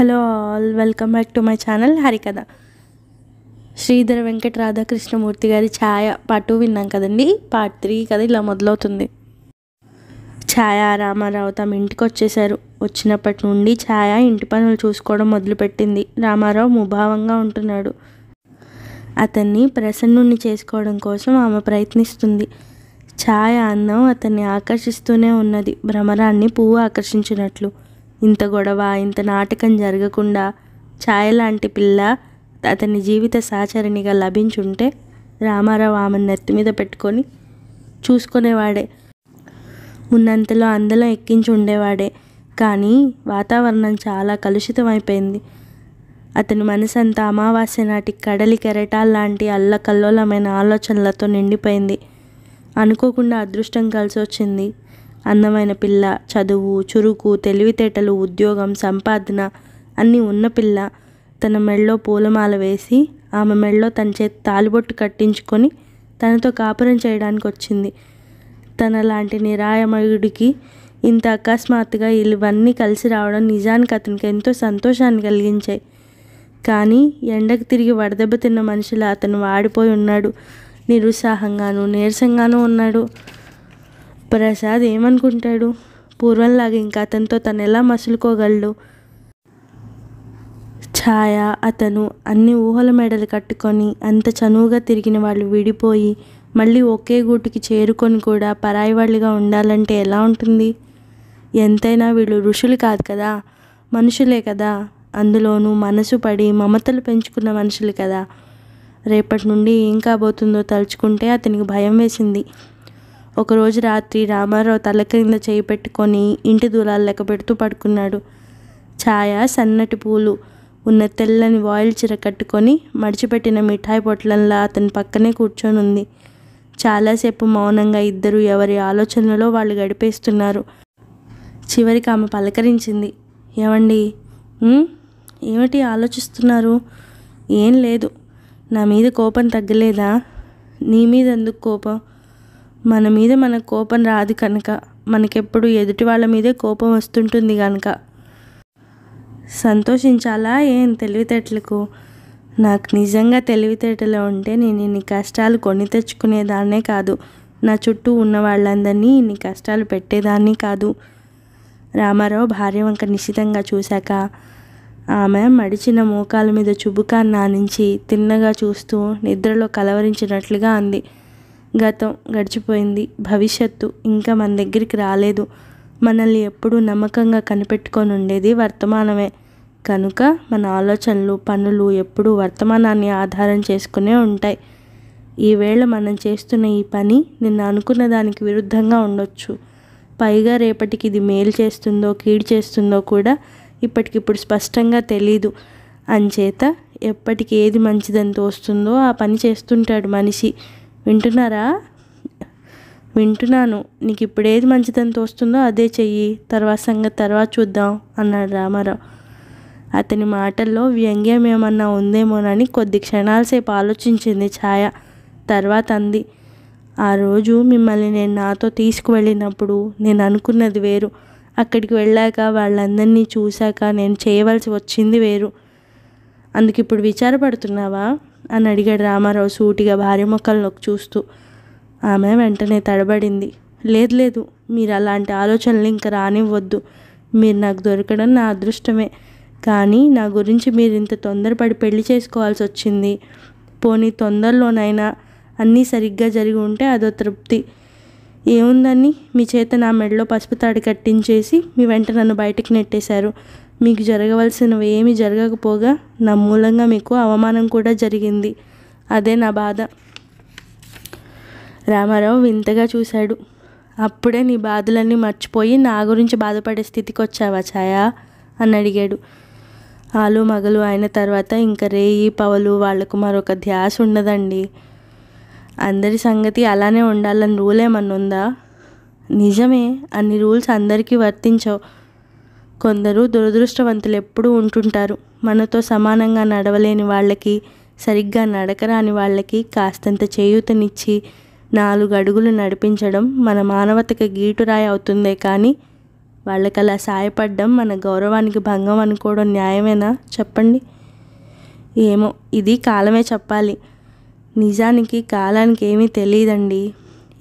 Hello all welcome back to my channel Harikatha. Sridhara Venkata Radhakrishnamurthy గారి ఛాయ part two విన్నాం కదండి? Part three కదా ఇలా మొదలవుతుంది. ఛాయ రామారావు తమ ఇంటికి వచ్చేసారు వచ్చినప్పటి నుండి ఛాయ ఇంటి పనులు చూసుకోవడం మొదలుపెట్టింది. రామారావు ముభావంగా ఉంటున్నాడు. అతన్ని ప్రసన్నుణ్ణి చేసుకోవడం కోసం ఆమె ప్రయత్నిస్తుంది. ఛాయ అన్నం అతన్ని ఆకర్షిస్తూనే ఉన్నది. భ్రమరాన్ని పువ్వు ఆకర్షించినట్లు. ఇంత గొడవ ఇంత నాటకం జరగకుండా ఛాయ లాంటి పిల్ల అతని జీవిత సాచరణిగా లభించుంటే రామారావు ఆమెను నెత్తి మీద పెట్టుకొని చూసుకునేవాడే. ఉన్నంతలో అందలో ఎక్కించి ఉండేవాడే. కానీ వాతావరణం చాలా కలుషితం అయిపోయింది అతని మనసంతా అమావాస్య నాటి కడలి కెరటాల్లాంటి అల్లకల్లోలమైన ఆలోచనలతో నిండిపోయింది. అనుకోకుండా అదృష్టం కలిసి వచ్చింది అందమైన పిల్ల చదువు చురుకు తెలివితేటలు ఉద్యోగం సంపాదన అన్నీ ఉన్న పిల్ల తన మెళ్ళో పూలమాల వేసి ఆమె మెళ్ళో తన చేతి తాలిబొట్టు కట్టించుకొని తనతో కాపురం చేయడానికి వచ్చింది తన లాంటి నిరాయమయుడికి ఇంత అకస్మాత్తుగా ఇవన్నీ కలిసి రావడం నిజానికి అతనికి ఎంతో సంతోషాన్ని కలిగించాయి. కానీ ఎండకు తిరిగి వడదెబ్బ తిన్న మనిషిలా అతను వాడిపోయి ఉన్నాడు. నిరుత్సాహంగాను నీరసంగానూ ఉన్నాడు. ప్రసాద్ ఏమనుకుంటాడు? పూర్వంలాగా ఇంకా అతనితో తను ఎలా మసులుకోగలడు? ఛాయ అతను అన్ని ఊహల మెడలు కట్టుకొని అంత చనువుగా తిరిగిన వాళ్ళు విడిపోయి మళ్ళీ ఒకే గూటికి చేరుకొని కూడా పరాయి వాళ్ళుగా ఉండాలంటే ఎలా ఉంటుంది? ఎంతైనా వీళ్ళు ఋషులు కాదు కదా? మనుషులే కదా? అందులోనూ మనసు పడి మమతలు పెంచుకున్న మనుషులు కదా? రేపటి నుండి ఏం కాబోతుందో తలుచుకుంటే అతనికి భయం వేసింది. ఒకరోజు రాత్రి రామారావు తల క్రింద చేయి పెట్టుకొని ఇంటి దూలాలు లెక్క పెడుతూ పడుకున్నాడు. ఛాయ సన్నటి పూలు ఉన్న తెల్లని వాయిల్ చీర కట్టుకొని మడిచిపెట్టిన మిఠాయి పొట్లంలా అతని పక్కనే కూర్చొని ఉంది చాలాసేపు మౌనంగా ఇద్దరు ఎవరి ఆలోచనలో వాళ్ళు గడిపేస్తున్నారు. చివరికి ఆమె పలకరించింది. ఏమండి ఏమిటి ఆలోచిస్తున్నారు? ఏం లేదు. నా మీద కోపం తగ్గలేదా? నీ మీద ఎందుకు కోపం? మన మీద మన కోపం రాదు కనుక మనకెప్పుడు ఎదుటి వాళ్ళ మీదే కోపం వస్తుంటుంది కనుక. సంతోషించాలా ఏం తెలివితేటలకు? నాకు నిజంగా తెలివితేటలు ఉంటే నేను ఇన్ని కష్టాలు కొని తెచ్చుకునేదాన్నే కాదు. నా చుట్టూ ఉన్న వాళ్ళందరినీ ఇన్ని కష్టాలు పెట్టేదాన్ని కాదు. రామారావు భార్య వంక నిశితంగా చూశాక ఆమె మడిచిన మోకాల మీద చుబుకాన్ని నానించి తిన్నగా చూస్తూ నిద్రలో కలవరించినట్లుగా అంది. గతం గడిచిపోయింది. భవిష్యత్తు ఇంకా మన దగ్గరికి రాలేదు. మనల్ని ఎప్పుడూ నమ్మకంగా కనిపెట్టుకొని ఉండేది వర్తమానమే. కనుక మన ఆలోచనలు పనులు ఎప్పుడూ వర్తమానాన్ని ఆధారం చేసుకునే ఉంటాయి. ఈవేళ మనం చేస్తున్న ఈ పని నిన్న అనుకున్న దానికి విరుద్ధంగా ఉండొచ్చు. పైగా రేపటికి ఇది మేలు చేస్తుందో కీడు చేస్తుందో కూడా ఇప్పటికిప్పుడు స్పష్టంగా తెలీదు. అంచేత ఎప్పటికి ఏది మంచిదని తోస్తుందో ఆ పని చేస్తుంటాడు మనిషి. వింటున్నారా? వింటున్నాను. నీకు ఇప్పుడు ఏది మంచిదని తోస్తుందో అదే చెయ్యి. తర్వాత సంగతి తర్వాత చూద్దాం అన్నాడు రామారావు. అతని మాటల్లో వ్యంగ్యం ఏమన్నా ఉందేమోనని కొద్ది క్షణాల సేపు ఆలోచించింది ఛాయ. తర్వాత అంది ఆ రోజు మిమ్మల్ని నేను నాతో తీసుకువెళ్ళినప్పుడు నేను అనుకున్నది వేరు. అక్కడికి వెళ్ళాక వాళ్ళందరినీ చూశాక నేను చేయవలసి వచ్చింది వేరు. అందుకు ఇప్పుడు విచారపడుతున్నావా? అని అడిగాడు రామారావు సూటిగా భార్య మొక్కల్లోకి చూస్తూ. ఆమె వెంటనే తడబడింది. లేదు లేదు మీరు అలాంటి ఆలోచనలు ఇంకా రానివ్వద్దు. మీరు నాకు దొరకడం నా అదృష్టమే. కానీ నా గురించి మీరు ఇంత తొందరపడి పెళ్ళి చేసుకోవాల్సి వచ్చింది. పోనీ తొందరలోనైనా అన్నీ సరిగ్గా జరిగి ఉంటే అదో తృప్తి. ఏముందని మీ చేత నా మెడలో పసుపు తాడు కట్టించేసి మీ వెంట నన్ను బయటకు నెట్టేశారు. మీకు జరగవలసినవి ఏమీ జరగకపోగా నా మూలంగా మీకు అవమానం కూడా జరిగింది. అదే నా బాధ. రామారావు వింతగా చూశాడు. అప్పుడే నీ బాధలన్నీ మర్చిపోయి నా గురించి బాధపడే స్థితికి వచ్చావా ఛాయా? అని అడిగాడు. ఆలు మగలు అయిన తర్వాత ఇంకా రేయి పవలు వాళ్ళకు మరొక ధ్యాస ఉండదండి. అందరి సంగతి అలానే ఉండాలని రూల్ ఏమన్నా ఉందా? నిజమే అన్ని రూల్స్ అందరికీ వర్తించవు. కొందరు దురదృష్టవంతులు ఎప్పుడూ ఉంటుంటారు. మనతో సమానంగా నడవలేని వాళ్ళకి సరిగ్గా నడకరాని వాళ్ళకి కాస్తంత చేయూతనిచ్చి నాలుగు అడుగులు నడిపించడం మన మానవతకి గీటురాయి అవుతుందే కానీ వాళ్ళకి అలా సాయపడడం మన గౌరవానికి భంగం అనుకోవడం న్యాయమేనా? చెప్పండి. ఏమో ఇది కాలమే చెప్పాలి. నిజానికి కాలానికి ఏమీ తెలియదండి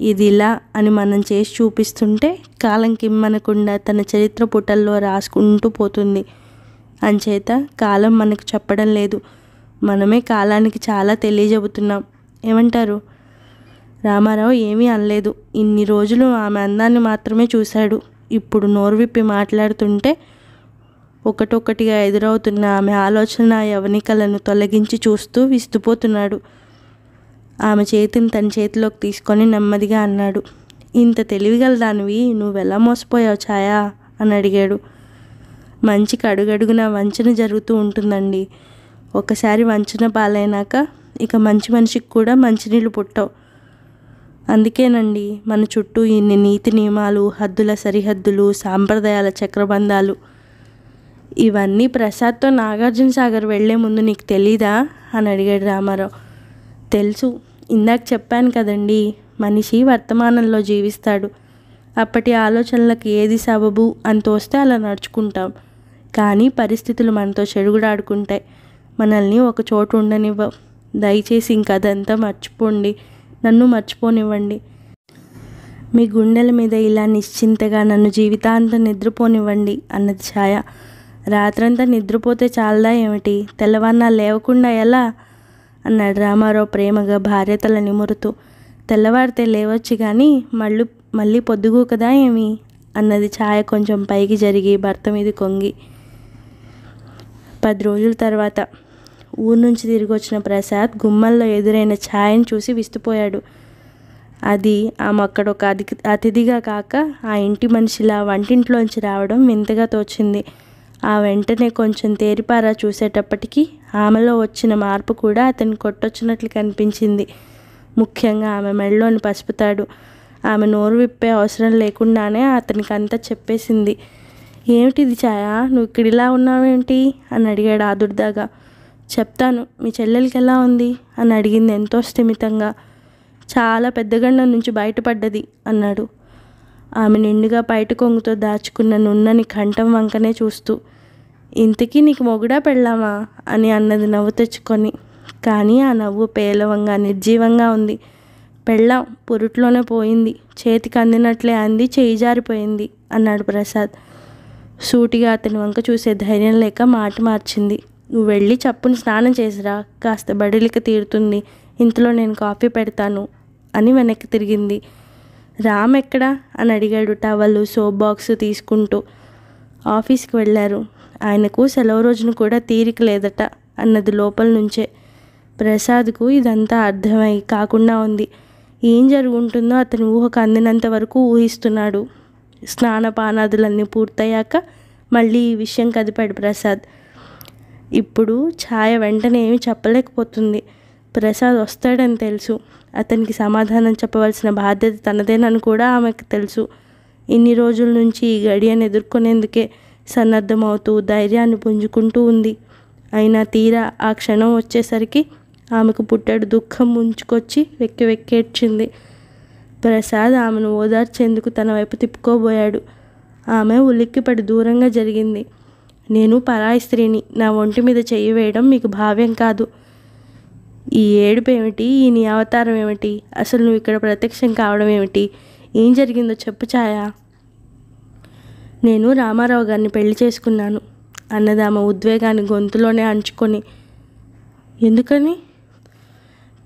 ఇది ఇలా అని మనం చేసి చూపిస్తుంటే కాలం కిమ్మనకుండా తన చరిత్ర పుటల్లో రాసుకుంటూ పోతుంది. అంచేత కాలం మనకు చెప్పడం లేదు. మనమే కాలానికి చాలా తెలియజెబుతున్నాం. ఏమంటారు? రామారావు ఏమీ అనలేదు. ఇన్ని రోజులు ఆమె అందాన్ని మాత్రమే చూశాడు. ఇప్పుడు నోరు విప్పి మాట్లాడుతుంటే ఒకటొక్కటిగా ఎదురవుతున్న ఆమె ఆలోచన యవనికలను తొలగించి చూస్తూ విస్తుపోతున్నాడు. ఆమె చేతిని తన చేతిలోకి తీసుకొని నెమ్మదిగా అన్నాడు. ఇంత తెలివిగల దానివి నువ్వెలా మోసపోయావు ఛాయా? అని అడిగాడు. మంచికి అడుగడుగున వంచన జరుగుతూ ఉంటుందండి. ఒకసారి వంచన పాలైనాక ఇక మంచి మనిషికి కూడా మంచినీళ్ళు పుట్టవు. అందుకేనండి మన చుట్టూ ఇన్ని నీతి నియమాలు హద్దుల సరిహద్దులు సాంప్రదాయాల చక్రబంధాలు. ఇవన్నీ ప్రసాద్తో నాగార్జున సాగర్ వెళ్ళే ముందు నీకు తెలీదా? అని అడిగాడు రామారావు. తెలుసు. ఇందాక చెప్పాను కదండి మనిషి వర్తమానంలో జీవిస్తాడు. అప్పటి ఆలోచనలకు ఏది సబబు అని తోస్తే అలా నడుచుకుంటాం. కానీ పరిస్థితులు మనతో చెడుగుడాడుకుంటాయి మనల్ని ఒక చోటు ఉండనివ్వ. దయచేసి ఇంక అదంతా మర్చిపోండి. నన్ను మర్చిపోనివ్వండి. మీ గుండెల మీద ఇలా నిశ్చింతగా నన్ను జీవితాంతం నిద్రపోనివ్వండి అన్నది ఛాయ. రాత్రంతా నిద్రపోతే చాలదా ఏమిటి? తెల్లవారిన లేవకుండా ఎలా? అన్నాడు రామారావు ప్రేమగా భార్య తల నిమురుతూ తెల్లవారితే లేవచ్చు కానీ మళ్ళీ మళ్ళీ పొద్దుగు కదా ఏమి? అన్నది ఛాయ కొంచెం పైకి జరిగి భర్త మీద కొంగి. పది రోజుల తర్వాత ఊరు నుంచి తిరిగి వచ్చిన ప్రసాద్ గుమ్మల్లో ఎదురైన ఛాయను చూసి విస్తుపోయాడు. అది ఆమె అక్కడ ఒక అతి అతిథిగా కాక ఆ ఇంటి మనిషిలా వంటింట్లోంచి రావడం వింతగా తోచింది. ఆ వెంటనే కొంచెం తేరిపారా చూసేటప్పటికి ఆమెలో వచ్చిన మార్పు కూడా అతన్ని కొట్టొచ్చినట్లు కనిపించింది. ముఖ్యంగా ఆమె మెడలోని పసుపుతాడు. ఆమె నోరు విప్పే అవసరం లేకుండానే అతనికి అంతా చెప్పేసింది. ఏమిటిది ఛాయా? నువ్వు ఇక్కడ ఇలా ఉన్నావేంటి? అని అడిగాడు ఆదుర్దాగా. చెప్తాను. మీ చెల్లెలకి ఎలా ఉంది? అని అడిగింది ఎంతో స్థిమితంగా. చాలా పెద్దగండం నుంచి బయటపడ్డది అన్నాడు. ఆమె నిండుగా బయట కొంగుతో దాచుకున్న నున్నని కంఠం వంకనే చూస్తూ ఇంతకీ నీకు మొగుడా పెళ్ళామా? అని అన్నది నవ్వు తెచ్చుకొని. కానీ ఆ నవ్వు పేలవంగా నిర్జీవంగా ఉంది. పెళ్ళాం పురుట్లోనే పోయింది. చేతికి అందినట్లే అంది చేయి జారిపోయింది అన్నాడు ప్రసాద్. సూటిగా అతని వంక చూసే ధైర్యం లేక మాట మార్చింది. నువ్వు వెళ్ళి చప్పుని స్నానం చేసిరా. కాస్త బడిలిక తీరుతుంది. ఇంతలో నేను కాఫీ పెడతాను అని వెనక్కి తిరిగింది. రామ్ ఎక్కడా? అని అడిగాడు టవల్ సోప్ బాక్స్ తీసుకుంటూ. ఆఫీస్కి వెళ్ళారు. ఆయనకు సెలవు రోజున కూడా తీరిక లేదట అన్నది లోపల నుంచే. ప్రసాద్కు ఇదంతా అర్థమై కాకుండా ఉంది. ఏం జరుగుంటుందో అతని ఊహకు అందినంత వరకు ఊహిస్తున్నాడు. స్నానపానాదులన్నీ పూర్తయ్యాక మళ్ళీ ఈ విషయం కదిపాడు ప్రసాద్. ఇప్పుడు ఛాయ వెంటనే ఏమి చెప్పలేకపోతుంది. ప్రసాద్ వస్తాడని తెలుసు. అతనికి సమాధానం చెప్పవలసిన బాధ్యత తనదేనని కూడా ఆమెకు తెలుసు. ఇన్ని రోజుల నుంచి ఈ గడియను ఎదుర్కొనేందుకే సన్నద్ధమవుతూ ధైర్యాన్ని పుంజుకుంటూ ఉంది. అయినా తీరా ఆ క్షణం వచ్చేసరికి ఆమెకు పుట్టాడు దుఃఖం ముంచుకొచ్చి వెక్కి వెక్కేడ్చింది. ప్రసాద్ ఆమెను ఓదార్చేందుకు తన వైపు తిప్పుకోబోయాడు. ఆమె ఉలిక్కిపడి దూరంగా జరిగింది. నేను పరాయి స్త్రీని నా ఒంటి మీద చెయ్యి వేయడం మీకు భావ్యం కాదు. ఈ ఏడుపు ఏమిటి? ఈ నీ అవతారం ఏమిటి? అసలు నువ్వు ఇక్కడ ప్రత్యక్షం కావడం ఏమిటి? ఏం జరిగిందో చెప్పు ఛాయా. నేను రామారావు గారిని పెళ్ళి చేసుకున్నాను. అన్నది ఆమె ఉద్వేగాన్ని గొంతులోనే అంచుకొని ఎందుకని?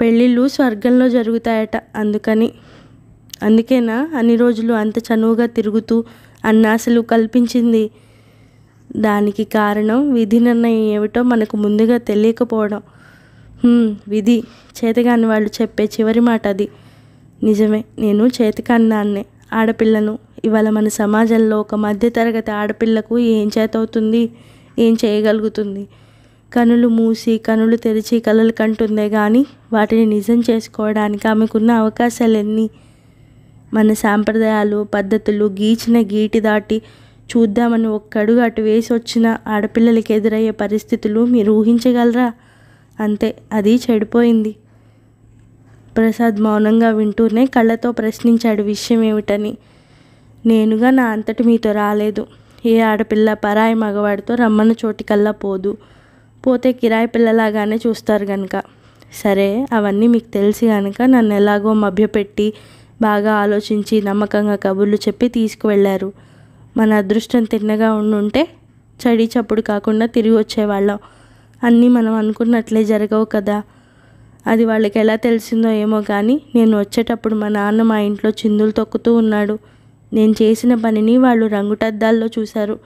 పెళ్ళిళ్ళు స్వర్గంలో జరుగుతాయట అందుకని. అందుకేనా? అన్ని రోజులు అంత చనువుగా తిరుగుతూ అన్నాసలు కల్పించింది. దానికి కారణం విధి నిర్ణయం ఏమిటో మనకు ముందుగా తెలియకపోవడం. విధి. చేతగాని వాళ్ళు చెప్పే చివరి మాట అది నిజమే నేను చేతకాన్నాన్నే ఆడపిల్లను. ఇవాళ మన సమాజంలో ఒక మధ్యతరగతి ఆడపిల్లకు ఏం చేతవుతుంది? ఏం చేయగలుగుతుంది? కనులు మూసి కనులు తెరిచి కలలు కంటుందే కానీ వాటిని నిజం చేసుకోవడానికి ఆమెకున్న అవకాశాలు ఎన్ని మన సాంప్రదాయాలు పద్ధతులు గీచిన గీటి దాటి చూద్దామని ఒక్కడుగు అటు వేసి వచ్చిన ఆడపిల్లలకి ఎదురయ్యే పరిస్థితులు మీరు ఊహించగలరా? అంతే అది చెడిపోయింది. ప్రసాద్ మౌనంగా వింటూనే కళ్ళతో ప్రశ్నించాడు విషయం ఏమిటని నేనుగా నా అంతటి మీతో రాలేదు. ఏ ఆడపిల్ల పరాయి మగవాడితో రమ్మన్న చోటికల్లా పోదు. పోతే కిరాయి పిల్లలాగానే చూస్తారు గనక. సరే అవన్నీ మీకు తెలిసి గనక నన్ను ఎలాగో మభ్యపెట్టి బాగా ఆలోచించి నమ్మకంగా కబుర్లు చెప్పి తీసుకువెళ్ళారు. మన అదృష్టం తిన్నగా ఉండుంటే చడి చప్పుడు కాకుండా తిరిగి వచ్చేవాళ్ళం. అన్నీ మనం అనుకున్నట్లే జరగవు కదా. అది వాళ్ళకి ఎలా తెలిసిందో ఏమో కానీ నేను వచ్చేటప్పుడు మా నాన్న మా ఇంట్లో చిందులు తొక్కుతూ ఉన్నాడు. నేను చేసిన పనిని వాళ్ళు రంగుటద్దాల్లో చూశారు.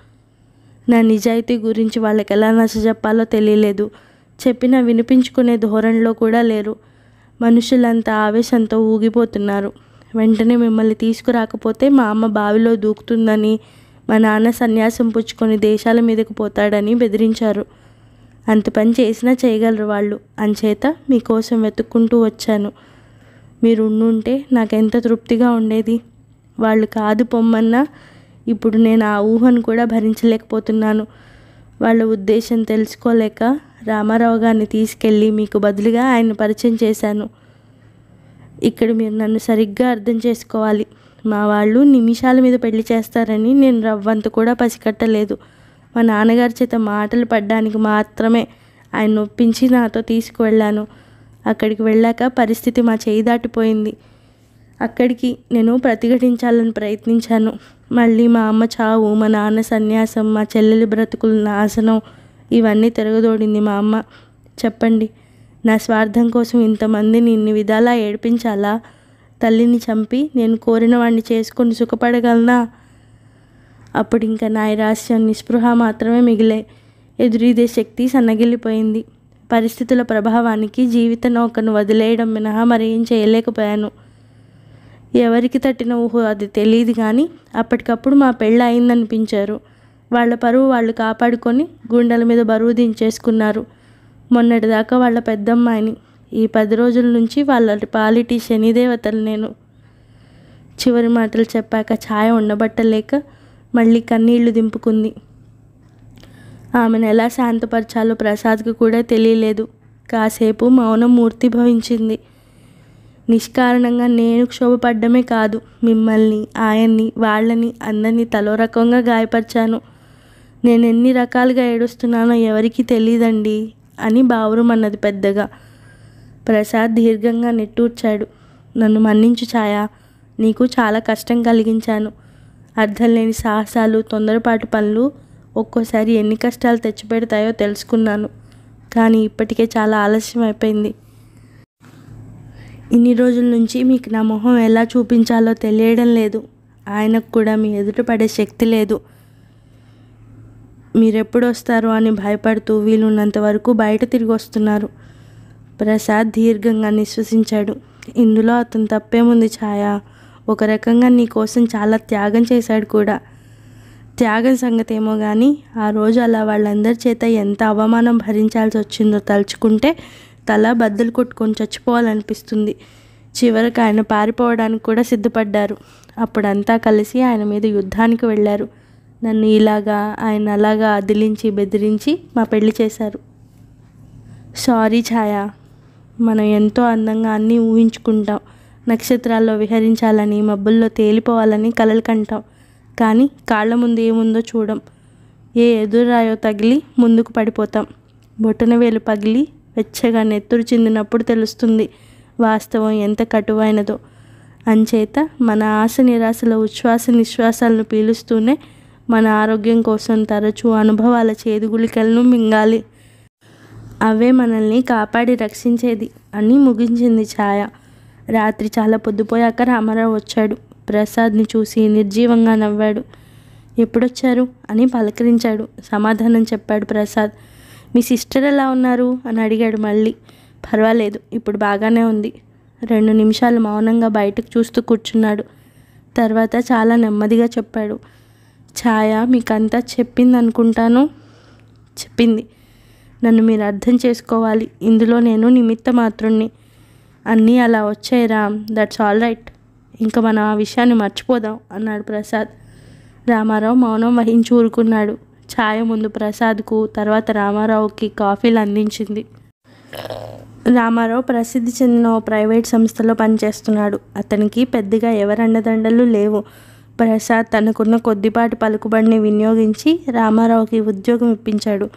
నా నిజాయితీ గురించి వాళ్ళకి ఎలా నచ్చజెప్పాలో తెలియలేదు. చెప్పినా వినిపించుకునే ధోరణిలో కూడా లేరు. మనుషులంతా ఆవేశంతో ఊగిపోతున్నారు. వెంటనే మిమ్మల్ని తీసుకురాకపోతే మా అమ్మ బావిలో దూకుతుందని మా నాన్న సన్యాసం పుచ్చుకొని దేశాల మీదకు పోతాడని బెదిరించారు. అంత పని చేసినా చేయగలరు వాళ్ళు. అంచేత మీకోసం వెతుక్కుంటూ వచ్చాను. మీరు ఉండుంటే నాకెంత తృప్తిగా ఉండేది? వాళ్ళు కాదు పొమ్మన్నా ఇప్పుడు నేను ఆ ఊహను కూడా భరించలేకపోతున్నాను. వాళ్ళ ఉద్దేశం తెలుసుకోలేక రామారావు గారిని తీసుకెళ్ళి మీకు బదులుగా ఆయన పరిచయం చేశాను. ఇక్కడ మీరు నన్ను సరిగ్గా అర్థం చేసుకోవాలి. మా వాళ్ళు నిమిషాల మీద పెళ్ళి చేస్తారని నేను రవ్వంత కూడా పసికట్టలేదు. మా నాన్నగారి చేత మాటలు పడ్డానికి మాత్రమే ఆయన ఒప్పించి నాతో తీసుకువెళ్ళాను. అక్కడికి వెళ్ళాక పరిస్థితి మా చేయి దాటిపోయింది. అక్కడికి నేను ప్రతిఘటించాలని ప్రయత్నించాను. మళ్ళీ మా అమ్మ చావు మా నాన్న సన్యాసం మా చెల్లెలి బ్రతుకుల నాశనం ఇవన్నీ తిరగదోడింది మా అమ్మ. చెప్పండి నా స్వార్థం కోసం ఇంతమందిని ఇన్ని విధాలా ఏడిపించాలా? తల్లిని చంపి నేను కోరిన వాడిని చేసుకొని సుఖపడగలనా? అప్పుడు ఇంకా నైరాశ్యం నిస్పృహ మాత్రమే మిగిలే. ఎదురీదే శక్తి సన్నగిల్లిపోయింది. పరిస్థితుల ప్రభావానికి జీవిత నౌకను వదిలేయడం మినహా మరేం చేయలేకపోయాను. ఎవరికి తట్టిన ఊహో అది తెలియదు కానీ అప్పటికప్పుడు మా పెళ్ళి అయిందనిపించారు. వాళ్ళ పరువు వాళ్ళు కాపాడుకొని గుండెల మీద బరువు దించేసుకున్నారు. మొన్నటిదాకా వాళ్ళ పెద్దమ్మాయిని. ఈ పది రోజుల నుంచి వాళ్ళ పాలిటీ శనిదేవతలు నేను. చివరి మాటలు చెప్పాక ఛాయ ఉండబట్టలేక మళ్ళీ కన్నీళ్ళు దింపుకుంది. ఆమెను ఎలా శాంతపరచాలో ప్రసాద్కి కూడా తెలియలేదు. కాసేపు మౌనం మూర్తిభవించింది నిష్కారణంగా నేను క్షోభపడ్డమే కాదు మిమ్మల్ని ఆయన్ని వాళ్ళని అందరినీ తలో రకంగా గాయపరిచాను. నేను ఎన్ని రకాలుగా ఏడుస్తున్నానో ఎవరికీ తెలియదండి అని బావురమన్నది పెద్దగా. ప్రసాద్ దీర్ఘంగా నిట్టూర్చాడు. నన్ను మన్నించు ఛాయా? నీకు చాలా కష్టం కలిగించాను. అర్థం లేని సాహసాలు తొందరపాటు పనులు ఒక్కోసారి ఎన్ని కష్టాలు తెచ్చిపెడతాయో తెలుసుకున్నాను. కానీ ఇప్పటికే చాలా ఆలస్యం అయిపోయింది. ఇన్ని రోజుల నుంచి మీకు నా మొహం ఎలా చూపించాలో తెలియడం లేదు. ఆయనకు కూడా మీ ఎదుట పడే శక్తి లేదు. మీరెప్పుడు వస్తారో అని భయపడుతూ వీలున్నంత వరకు బయట తిరిగి వస్తున్నారు. ప్రసాద్ దీర్ఘంగా నిశ్వసించాడు. ఇందులో అతను తప్పేముంది ఛాయ? ఒక రకంగా నీ కోసం చాలా త్యాగం చేశాడు కూడా. త్యాగం సంగతి ఏమో కానీ ఆ రోజు అలా వాళ్ళందరి చేత ఎంత అవమానం భరించాల్సి వచ్చిందో తలుచుకుంటే తల బద్దలు కొట్టుకొని చచ్చిపోవాలనిపిస్తుంది. చివరికి ఆయన పారిపోవడానికి కూడా సిద్ధపడ్డారు. అప్పుడంతా కలిసి ఆయన మీద యుద్ధానికి వెళ్ళారు. నన్ను ఇలాగా ఆయన అలాగా అదిలించి బెదిరించి మా పెళ్ళి చేశారు. సారీ ఛాయ మనం ఎంతో అందంగా అన్నీ ఊహించుకుంటాం. నక్షత్రాల్లో విహరించాలని మబ్బుల్లో తేలిపోవాలని కలలు కంటాం. కానీ కాళ్ళ ముందు ఏముందో చూడం. ఏ ఎదురాయో తగిలి ముందుకు పడిపోతాం. బొటన వేలు పగిలి వెచ్చగా నెత్తురు చెందినప్పుడు తెలుస్తుంది వాస్తవం ఎంత కటువైనదో. అంచేత మన ఆశ నిరాశల ఉచ్ఛ్వాస నిశ్వాసాలను పీలుస్తూనే మన ఆరోగ్యం కోసం తరచూ అనుభవాల చేదు గుళికలను మింగాలి. అవే మనల్ని కాపాడి రక్షించేది అని ముగించింది ఛాయ. రాత్రి చాలా పొద్దుపోయాక రామారావు వచ్చాడు. ప్రసాద్ని చూసి నిర్జీవంగా నవ్వాడు. ఎప్పుడొచ్చారు? అని పలకరించాడు. సమాధానం చెప్పాడు ప్రసాద్. మీ సిస్టర్ ఎలా ఉన్నారు? అని అడిగాడు మళ్ళీ. పర్వాలేదు ఇప్పుడు బాగానే ఉంది. రెండు నిమిషాలు మౌనంగా బయటకు చూస్తూ కూర్చున్నాడు. తర్వాత చాలా నెమ్మదిగా చెప్పాడు. ఛాయ మీకంతా చెప్పింది అనుకుంటాను చెప్పింది. నన్ను మీరు అర్థం చేసుకోవాలి. ఇందులో నేను నిమిత్త మాత్రుణ్ణి అన్నీ అలా వచ్చాయి రామ్ దట్స్ ఆల్ రైట్ ఇంకా మనం ఆ విషయాన్ని మర్చిపోదాం అన్నాడు ప్రసాద్. రామారావు మౌనం వహించి ఊరుకున్నాడు. ఛాయ ముందు ప్రసాద్కు తర్వాత రామారావుకి కాఫీలు అందించింది. రామారావు ప్రసిద్ధి చెందిన ఓ ప్రైవేట్ సంస్థలో పనిచేస్తున్నాడు. అతనికి పెద్దగా ఎవరండదండలు లేవు. ప్రసాద్ తనకున్న కొద్దిపాటి పలుకుబడిని వినియోగించి రామారావుకి ఉద్యోగం ఇప్పించాడు.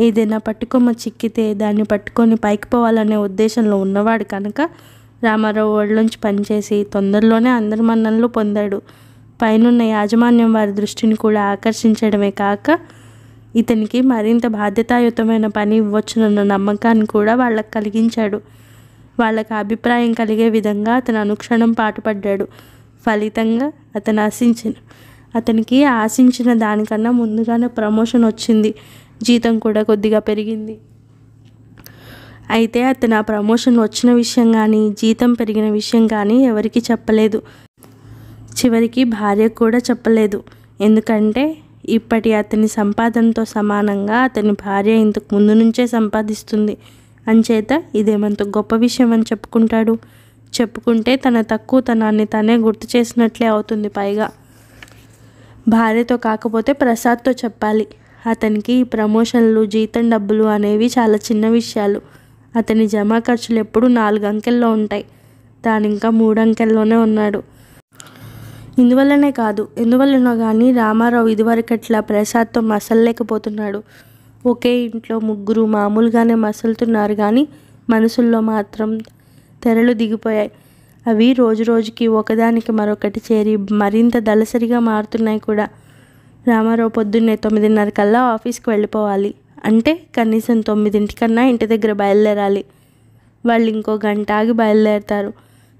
ఏదైనా పట్టుకొమ్మ చిక్కితే దాన్ని పట్టుకొని పైకి పోవాలనే ఉద్దేశంలో ఉన్నవాడు కనుక రామారావు ఒళ్ళొంచి పనిచేసి తొందరలోనే అందరి మన్ననలు పొందాడు. పైనున్న యాజమాన్యం వారి దృష్టిని కూడా ఆకర్షించడమే కాక ఇతనికి మరింత బాధ్యతాయుతమైన పని ఇవ్వచ్చునన్న నమ్మకాన్ని కూడా వాళ్ళకు కలిగించాడు. వాళ్ళకి అభిప్రాయం కలిగే విధంగా అతను అనుక్షణం పాటుపడ్డాడు. ఫలితంగా అతను ఆశించిన అతనికి ఆశించిన దానికన్నా ముందుగానే ప్రమోషన్ వచ్చింది. జీతం కూడా కొద్దిగా పెరిగింది. అయితే అతను ఆ ప్రమోషన్ వచ్చిన విషయం కానీ జీతం పెరిగిన విషయం కానీ ఎవరికీ చెప్పలేదు. చివరికి భార్యకు కూడా చెప్పలేదు. ఎందుకంటే ఇప్పటి అతని సంపాదనతో సమానంగా అతని భార్య ఇంతకు ముందు నుంచే సంపాదిస్తుంది. అంచేత ఇదేమంత గొప్ప విషయం అని చెప్పుకుంటాడు. చెప్పుకుంటే తన తక్కువతనాన్ని తనే గుర్తు చేసినట్లే అవుతుంది పైగా. భార్యతో కాకపోతే ప్రసాద్తో చెప్పాలి. అతనికి ప్రమోషన్లు జీతం డబ్బులు అనేవి చాలా చిన్న విషయాలు. అతని జమా ఖర్చులు ఎప్పుడూ నాలుగు అంకెల్లో ఉంటాయి. తాను ఇంకా మూడు అంకెల్లోనే ఉన్నాడు. ఇందువల్లనే కాదు ఎందువల్లనో కానీ రామారావు ఇదివరకట్లా ప్రసాద్తో మసలలేకపోతున్నాడు. ఒకే ఇంట్లో ముగ్గురు మామూలుగానే మసలుతున్నారు కానీ మనసుల్లో మాత్రం తెరలు దిగిపోయాయి. అవి రోజు రోజుకి ఒకదానికి మరొకటి చేరి మరింత దళసరిగా మారుతున్నాయి కూడా. రామారావు పొద్దున్నే తొమ్మిదిన్నర కల్లా ఆఫీస్కి వెళ్ళిపోవాలి. అంటే కనీసం తొమ్మిదింటికన్నా ఇంటి దగ్గర బయలుదేరాలి. వాళ్ళు ఇంకో గంట ఆగి బయలుదేరతారు.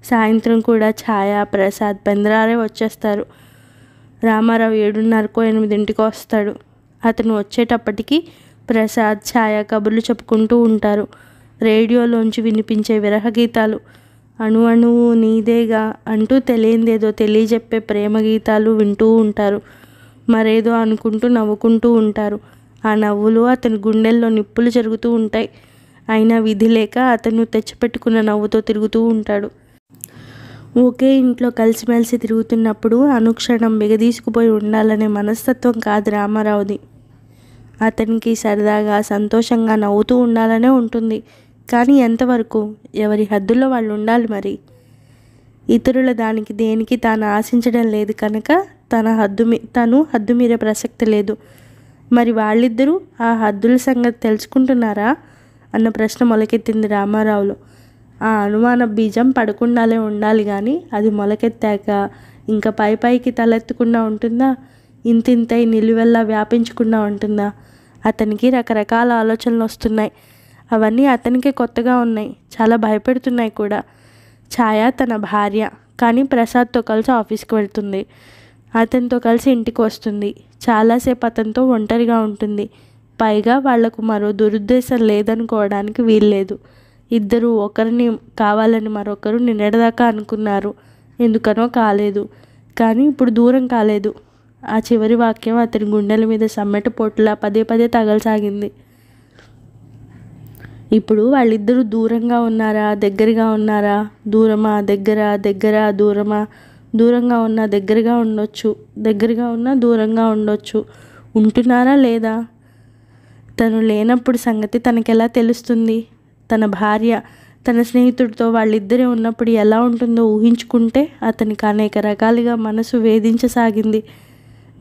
సాయంత్రం కూడా ఛాయ ప్రసాద్ పెందరారే వచ్చేస్తారు. రామారావు ఏడున్నరకో ఎనిమిదింటికో వస్తాడు. అతను వచ్చేటప్పటికి ప్రసాద్ ఛాయ కబుర్లు చెప్పుకుంటూ ఉంటారు. రేడియోలోంచి వినిపించే విరహ గీతాలు. అణు అణువు నీదేగా అంటూ తెలియందేదో తెలియజెప్పే ప్రేమ గీతాలు వింటూ ఉంటారు. మరేదో అనుకుంటూ నవ్వుకుంటూ ఉంటారు. ఆ నవ్వులు అతని గుండెల్లో నిప్పులు జరుగుతూ ఉంటాయి. అయినా విధి లేక అతను తెచ్చిపెట్టుకున్న నవ్వుతో తిరుగుతూ ఉంటాడు. ఒకే ఇంట్లో కలిసిమెలిసి తిరుగుతున్నప్పుడు అనుక్షణం బిగదీసుకుపోయి ఉండాలనే మనస్తత్వం కాదు రామారావుది. అతనికి సరదాగా సంతోషంగా నవ్వుతూ ఉండాలనే ఉంటుంది. కానీ ఎంతవరకు? ఎవరి హద్దుల్లో వాళ్ళు ఉండాలి మరి? ఇతరుల దానికి దేనికి తాను ఆశించడం లేదు కనుక తన హద్దు మీ తను హద్దు మీరే ప్రసక్తి లేదు. మరి వాళ్ళిద్దరూ ఆ హద్దుల సంగతి తెలుసుకుంటున్నారా? అన్న ప్రశ్న మొలకెత్తింది రామారావులో. ఆ అనుమాన బీజం పడకుండానే ఉండాలి కానీ అది మొలకెత్తాక ఇంకా పై పైకి తలెత్తకుండా ఉంటుందా? ఇంతింతై నిలువెల్లా వ్యాపించకుండా ఉంటుందా? అతనికి రకరకాల ఆలోచనలు వస్తున్నాయి. అవన్నీ అతనికే కొత్తగా ఉన్నాయి. చాలా భయపెడుతున్నాయి కూడా. ఛాయ తన భార్య. కానీ ప్రసాద్తో కలిసి ఆఫీస్కి వెళ్తుంది. అతనితో కలిసి ఇంటికి వస్తుంది. చాలాసేపు అతనితో ఒంటరిగా ఉంటుంది. పైగా వాళ్ళకు మరో దురుద్దేశం లేదనుకోవడానికి వీల్లేదు. ఇద్దరు ఒకరిని కావాలని మరొకరు నిన్నటిదాకా అనుకున్నారు. ఎందుకనో కాలేదు. కానీ ఇప్పుడు దూరం కాలేదు. ఆ చివరి వాక్యం అతని గుండెల మీద సమ్మెట పొట్టులా పదే పదే తగలసాగింది. ఇప్పుడు వాళ్ళిద్దరూ దూరంగా ఉన్నారా? దగ్గరగా ఉన్నారా? దూరమా? దగ్గర? దగ్గర? దూరమా? దూరంగా ఉన్నా దగ్గరగా ఉండొచ్చు. దగ్గరగా ఉన్నా దూరంగా ఉండొచ్చు. ఉంటున్నారా లేదా? తను లేనప్పుడు సంగతి తనకెలా తెలుస్తుంది? తన భార్య తన స్నేహితుడితో వాళ్ళిద్దరే ఉన్నప్పుడు ఎలా ఉంటుందో ఊహించుకుంటే అతనికి అనేక రకాలుగా మనసు వేధించసాగింది.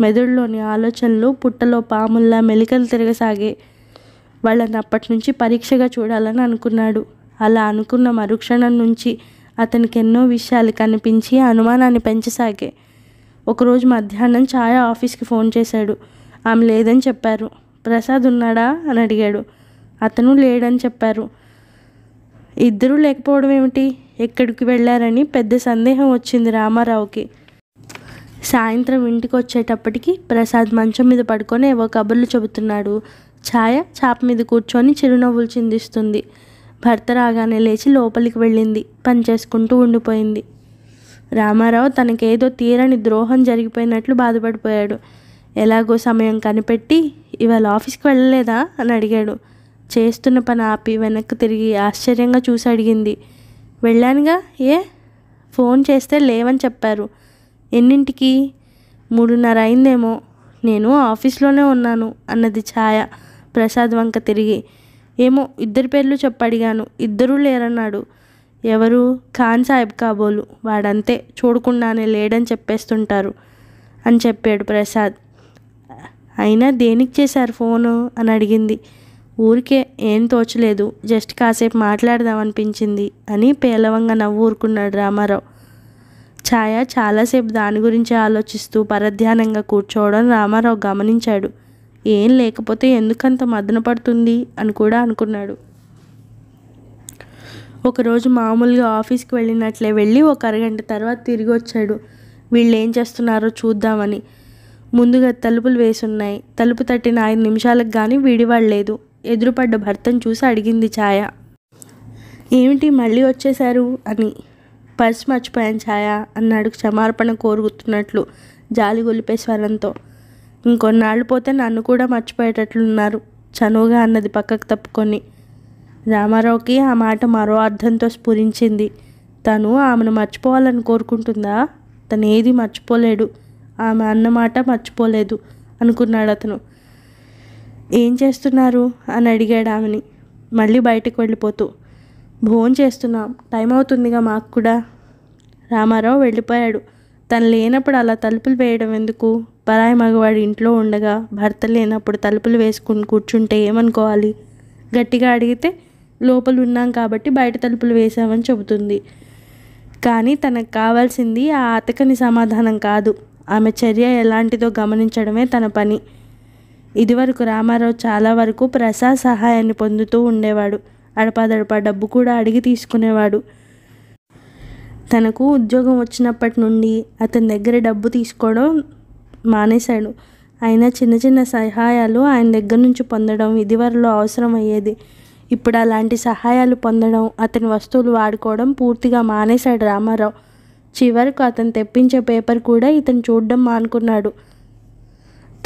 మెదడులోని ఆలోచనలు పుట్టలో పాముల్లా మెలికలు తిరగసాగే. వాళ్ళని అప్పటి నుంచి పరీక్షగా చూడాలని అనుకున్నాడు. అలా అనుకున్న మరుక్షణం నుంచి అతనికి ఎన్నో విషయాలు కనిపించి అనుమానాన్ని పెంచసాగే. ఒకరోజు మధ్యాహ్నం ఛాయ ఆఫీస్కి ఫోన్ చేశాడు. ఆమె లేదని చెప్పారు. ప్రసాద్ ఉన్నాడా? అని అడిగాడు. అతను లేడని చెప్పారు. ఇద్దరూ లేకపోవడం ఏమిటి? ఎక్కడికి వెళ్ళారని పెద్ద సందేహం వచ్చింది రామారావుకి. సాయంత్రం ఇంటికి వచ్చేటప్పటికి ప్రసాద్ మంచం మీద పడుకొని ఏవో కబుర్లు చెబుతున్నాడు. ఛాయ చాప మీద కూర్చొని చిరునవ్వులు చిందిస్తుంది. భర్త రాగానే లేచి లోపలికి వెళ్ళింది. పని చేసుకుంటూ ఉండిపోయింది. రామారావు తనకేదో తీరని ద్రోహం జరిగిపోయినట్లు బాధపడిపోయాడు. ఎలాగో సమయం కనిపెట్టి ఇవాళ ఆఫీస్కి వెళ్ళలేదా? అని అడిగాడు. చేస్తున్న పని ఆపి వెనక్కి తిరిగి ఆశ్చర్యంగా చూసి అడిగింది. వెళ్ళానుగా? ఏ? ఫోన్ చేస్తే లేవని చెప్పారు. ఎన్నింటికి? మూడున్నర అయిందేమో. నేను ఆఫీస్లోనే ఉన్నాను అన్నది ఛాయ ప్రసాద్ వంక తిరిగి. ఏమో ఇద్దరి పేర్లు చెప్పడిగాను ఇద్దరూ లేరన్నాడు. ఎవరు? ఖాన్ సాహెబ్ కాబోలు. వాడంతే చూడకుండానే లేడని చెప్పేస్తుంటారు అని చెప్పాడు ప్రసాద్. అయినా దేనికి చేశారు ఫోను? అని అడిగింది. ఊరికే ఏం తోచలేదు. జస్ట్ కాసేపు మాట్లాడదామనిపించింది అని పేలవంగా నవ్వు ఊరుకున్నాడు రామారావు. ఛాయ చాలాసేపు దాని గురించి ఆలోచిస్తూ పరధ్యానంగా కూర్చోవడం రామారావు గమనించాడు. ఏం లేకపోతే ఎందుకంత మదన పడుతుంది అని కూడా అనుకున్నాడు. ఒకరోజు మామూలుగా ఆఫీస్కి వెళ్ళినట్లే వెళ్ళి ఒక అరగంట తర్వాత తిరిగి వచ్చాడు. వీళ్ళు ఏం చేస్తున్నారో చూద్దామని. ముందుగా తలుపులు వేసున్నాయి. తలుపు తట్టిన ఐదు నిమిషాలకు కానీ వీడివాడలేదు. ఎదురుపడ్డ భర్తను చూసి అడిగింది ఛాయ. ఏమిటి మళ్ళీ వచ్చేశారు? అని. పర్స్ మర్చిపోయాను ఛాయ అన్నాడు క్షమార్పణ కోరుకుతున్నట్లు జాలి గొలిపే స్వరంతో. ఇంకొన్నాళ్ళు పోతే నన్ను కూడా మర్చిపోయేటట్లున్నారు. చనువుగా అన్నది పక్కకు తప్పుకొని. రామారావుకి ఆ మాట మరో అర్థంతో స్ఫురించింది. తను ఆమెను మర్చిపోవాలని కోరుకుంటుందా? తను ఏది మర్చిపోలేడు. ఆమె అన్నమాట మర్చిపోలేదు అనుకున్నాడు అతను. ఏం చేస్తున్నారు? అని అడిగాడు ఆమెని. మళ్ళీ బయటకు వెళ్ళిపోతూ. భోజనం చేస్తున్నాం టైం అవుతుందిగా మాకు కూడా. రామారావు వెళ్ళిపోయాడు. తను లేనప్పుడు అలా తలుపులు వేయడం ఎందుకు? పరాయి మగవాడి ఇంట్లో ఉండగా భర్త లేనప్పుడు తలుపులు వేసుకుని కూర్చుంటే ఏమనుకోవాలి? గట్టిగా అడిగితే లోపల ఉన్నాం కాబట్టి బయట తలుపులు వేసామని చెబుతుంది. కానీ తనకు కావాల్సింది ఆ అతకని సమాధానం కాదు. ఆమె చర్య ఎలాంటిదో గమనించడమే తన పని. ఇదివరకు రామారావు చాలా వరకు ప్రసాద్ సహాయాన్ని పొందుతూ ఉండేవాడు. అడపాదడపా డబ్బు కూడా అడిగి తీసుకునేవాడు. తనకు ఉద్యోగం వచ్చినప్పటి నుండి అతని దగ్గర డబ్బు తీసుకోవడం మానేశాడు. అయినా చిన్న చిన్న సహాయాలు ఆయన దగ్గర నుంచి పొందడం ఇదివరలో అవసరం అయ్యేది ఇప్పుడు అలాంటి సహాయాలు పొందడం అతని వస్తువులు వాడుకోవడం పూర్తిగా మానేశాడు రామారావు. చివరకు అతను తెప్పించే పేపర్ కూడా ఇతను చూడడం మానుకున్నాడు.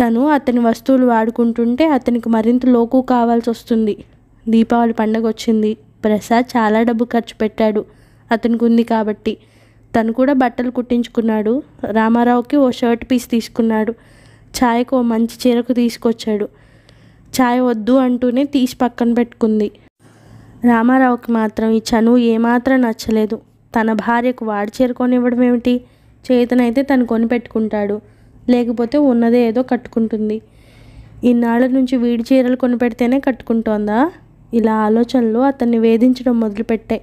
తను అతని వస్తువులు వాడుకుంటుంటే అతనికి మరింత లోకు కావాల్సి వస్తుంది దీపావళి పండగ వచ్చింది ప్రసాద్ చాలా డబ్బు ఖర్చు పెట్టాడు. అతనికి ఉంది కాబట్టి. తను కూడా బట్టలు కుట్టించుకున్నాడు. రామారావుకి ఓ షర్ట్ పీస్ తీసుకున్నాడు. ఛాయకు ఓ మంచి చీరకు తీసుకొచ్చాడు. ఛాయ్ వద్దు అంటూనే తీసి పక్కన పెట్టుకుంది. రామారావుకి మాత్రం ఈ చనువు ఏమాత్రం నచ్చలేదు. తన భార్యకు వాడి చీర కొనివ్వడం ఏమిటి? చేతనైతే తను కొనిపెట్టుకుంటాడు లేకపోతే ఉన్నదే ఏదో కట్టుకుంటుంది. ఇన్నాళ్ళ నుంచి వీడి చీరలు కొనిపెడితేనే కట్టుకుంటోందా? ఇలా ఆలోచనలు అతన్ని వేధించడం మొదలుపెట్టాయి.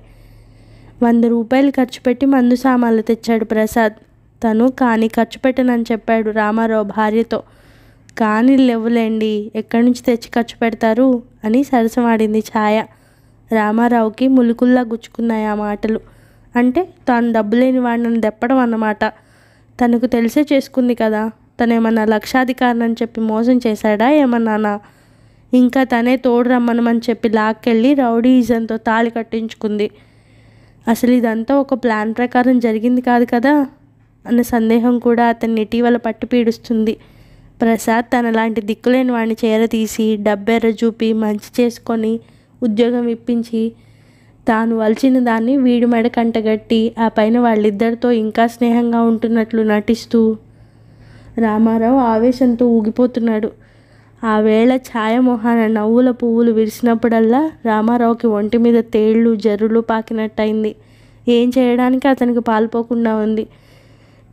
వంద రూపాయలు ఖర్చు పెట్టి మందు సామాన్లు తెచ్చాడు ప్రసాద్. తను కానీ ఖర్చు పెట్టనని చెప్పాడు రామారావు భార్యతో. కానీ లేవులేండి ఎక్కడి నుంచి తెచ్చి ఖర్చు పెడతారు? అని సరసమాడింది ఛాయ. రామారావుకి ములుకుల్లా గుచ్చుకున్నాయి ఆ మాటలు. అంటే తాను డబ్బు లేని వాడిని దెప్పడం అన్నమాట. తనకు తెలిసే చేసుకుంది కదా. తను ఏమన్నా లక్షాధికారిని చెప్పి మోసం చేశాడా ఏమన్నానా? ఇంకా తనే తోడు రమ్మనమని చెప్పి లాక్కెళ్ళి రౌడీయిజంతో తాళి కట్టించుకుంది. అసలు ఇదంతా ఒక ప్లాన్ ప్రకారం జరిగింది కాదు కదా? అన్న సందేహం కూడా అతన్ని ఇటీవల పట్టి పీడుస్తుంది. ప్రసాద్ తనలాంటి దిక్కులేని వాడిని చేరతీసి డబ్బెర్ర చూపి మంచి చేసుకొని ఉద్యోగం ఇప్పించి తాను వలిచిన దాన్ని వీడి మెడ కంటగట్టి ఆ పైన వాళ్ళిద్దరితో ఇంకా స్నేహంగా ఉంటున్నట్లు నటిస్తూ రామారావు ఆవేశంతో ఊగిపోతున్నాడు. ఆ వేళ ఛాయమోహాన నవ్వుల పువ్వులు విరిసినప్పుడల్లా రామారావుకి ఒంటి మీద తేళ్ళు జర్రులు పాకినట్టయింది. ఏం చేయడానికి అతనికి పాల్పోకుండా ఉంది.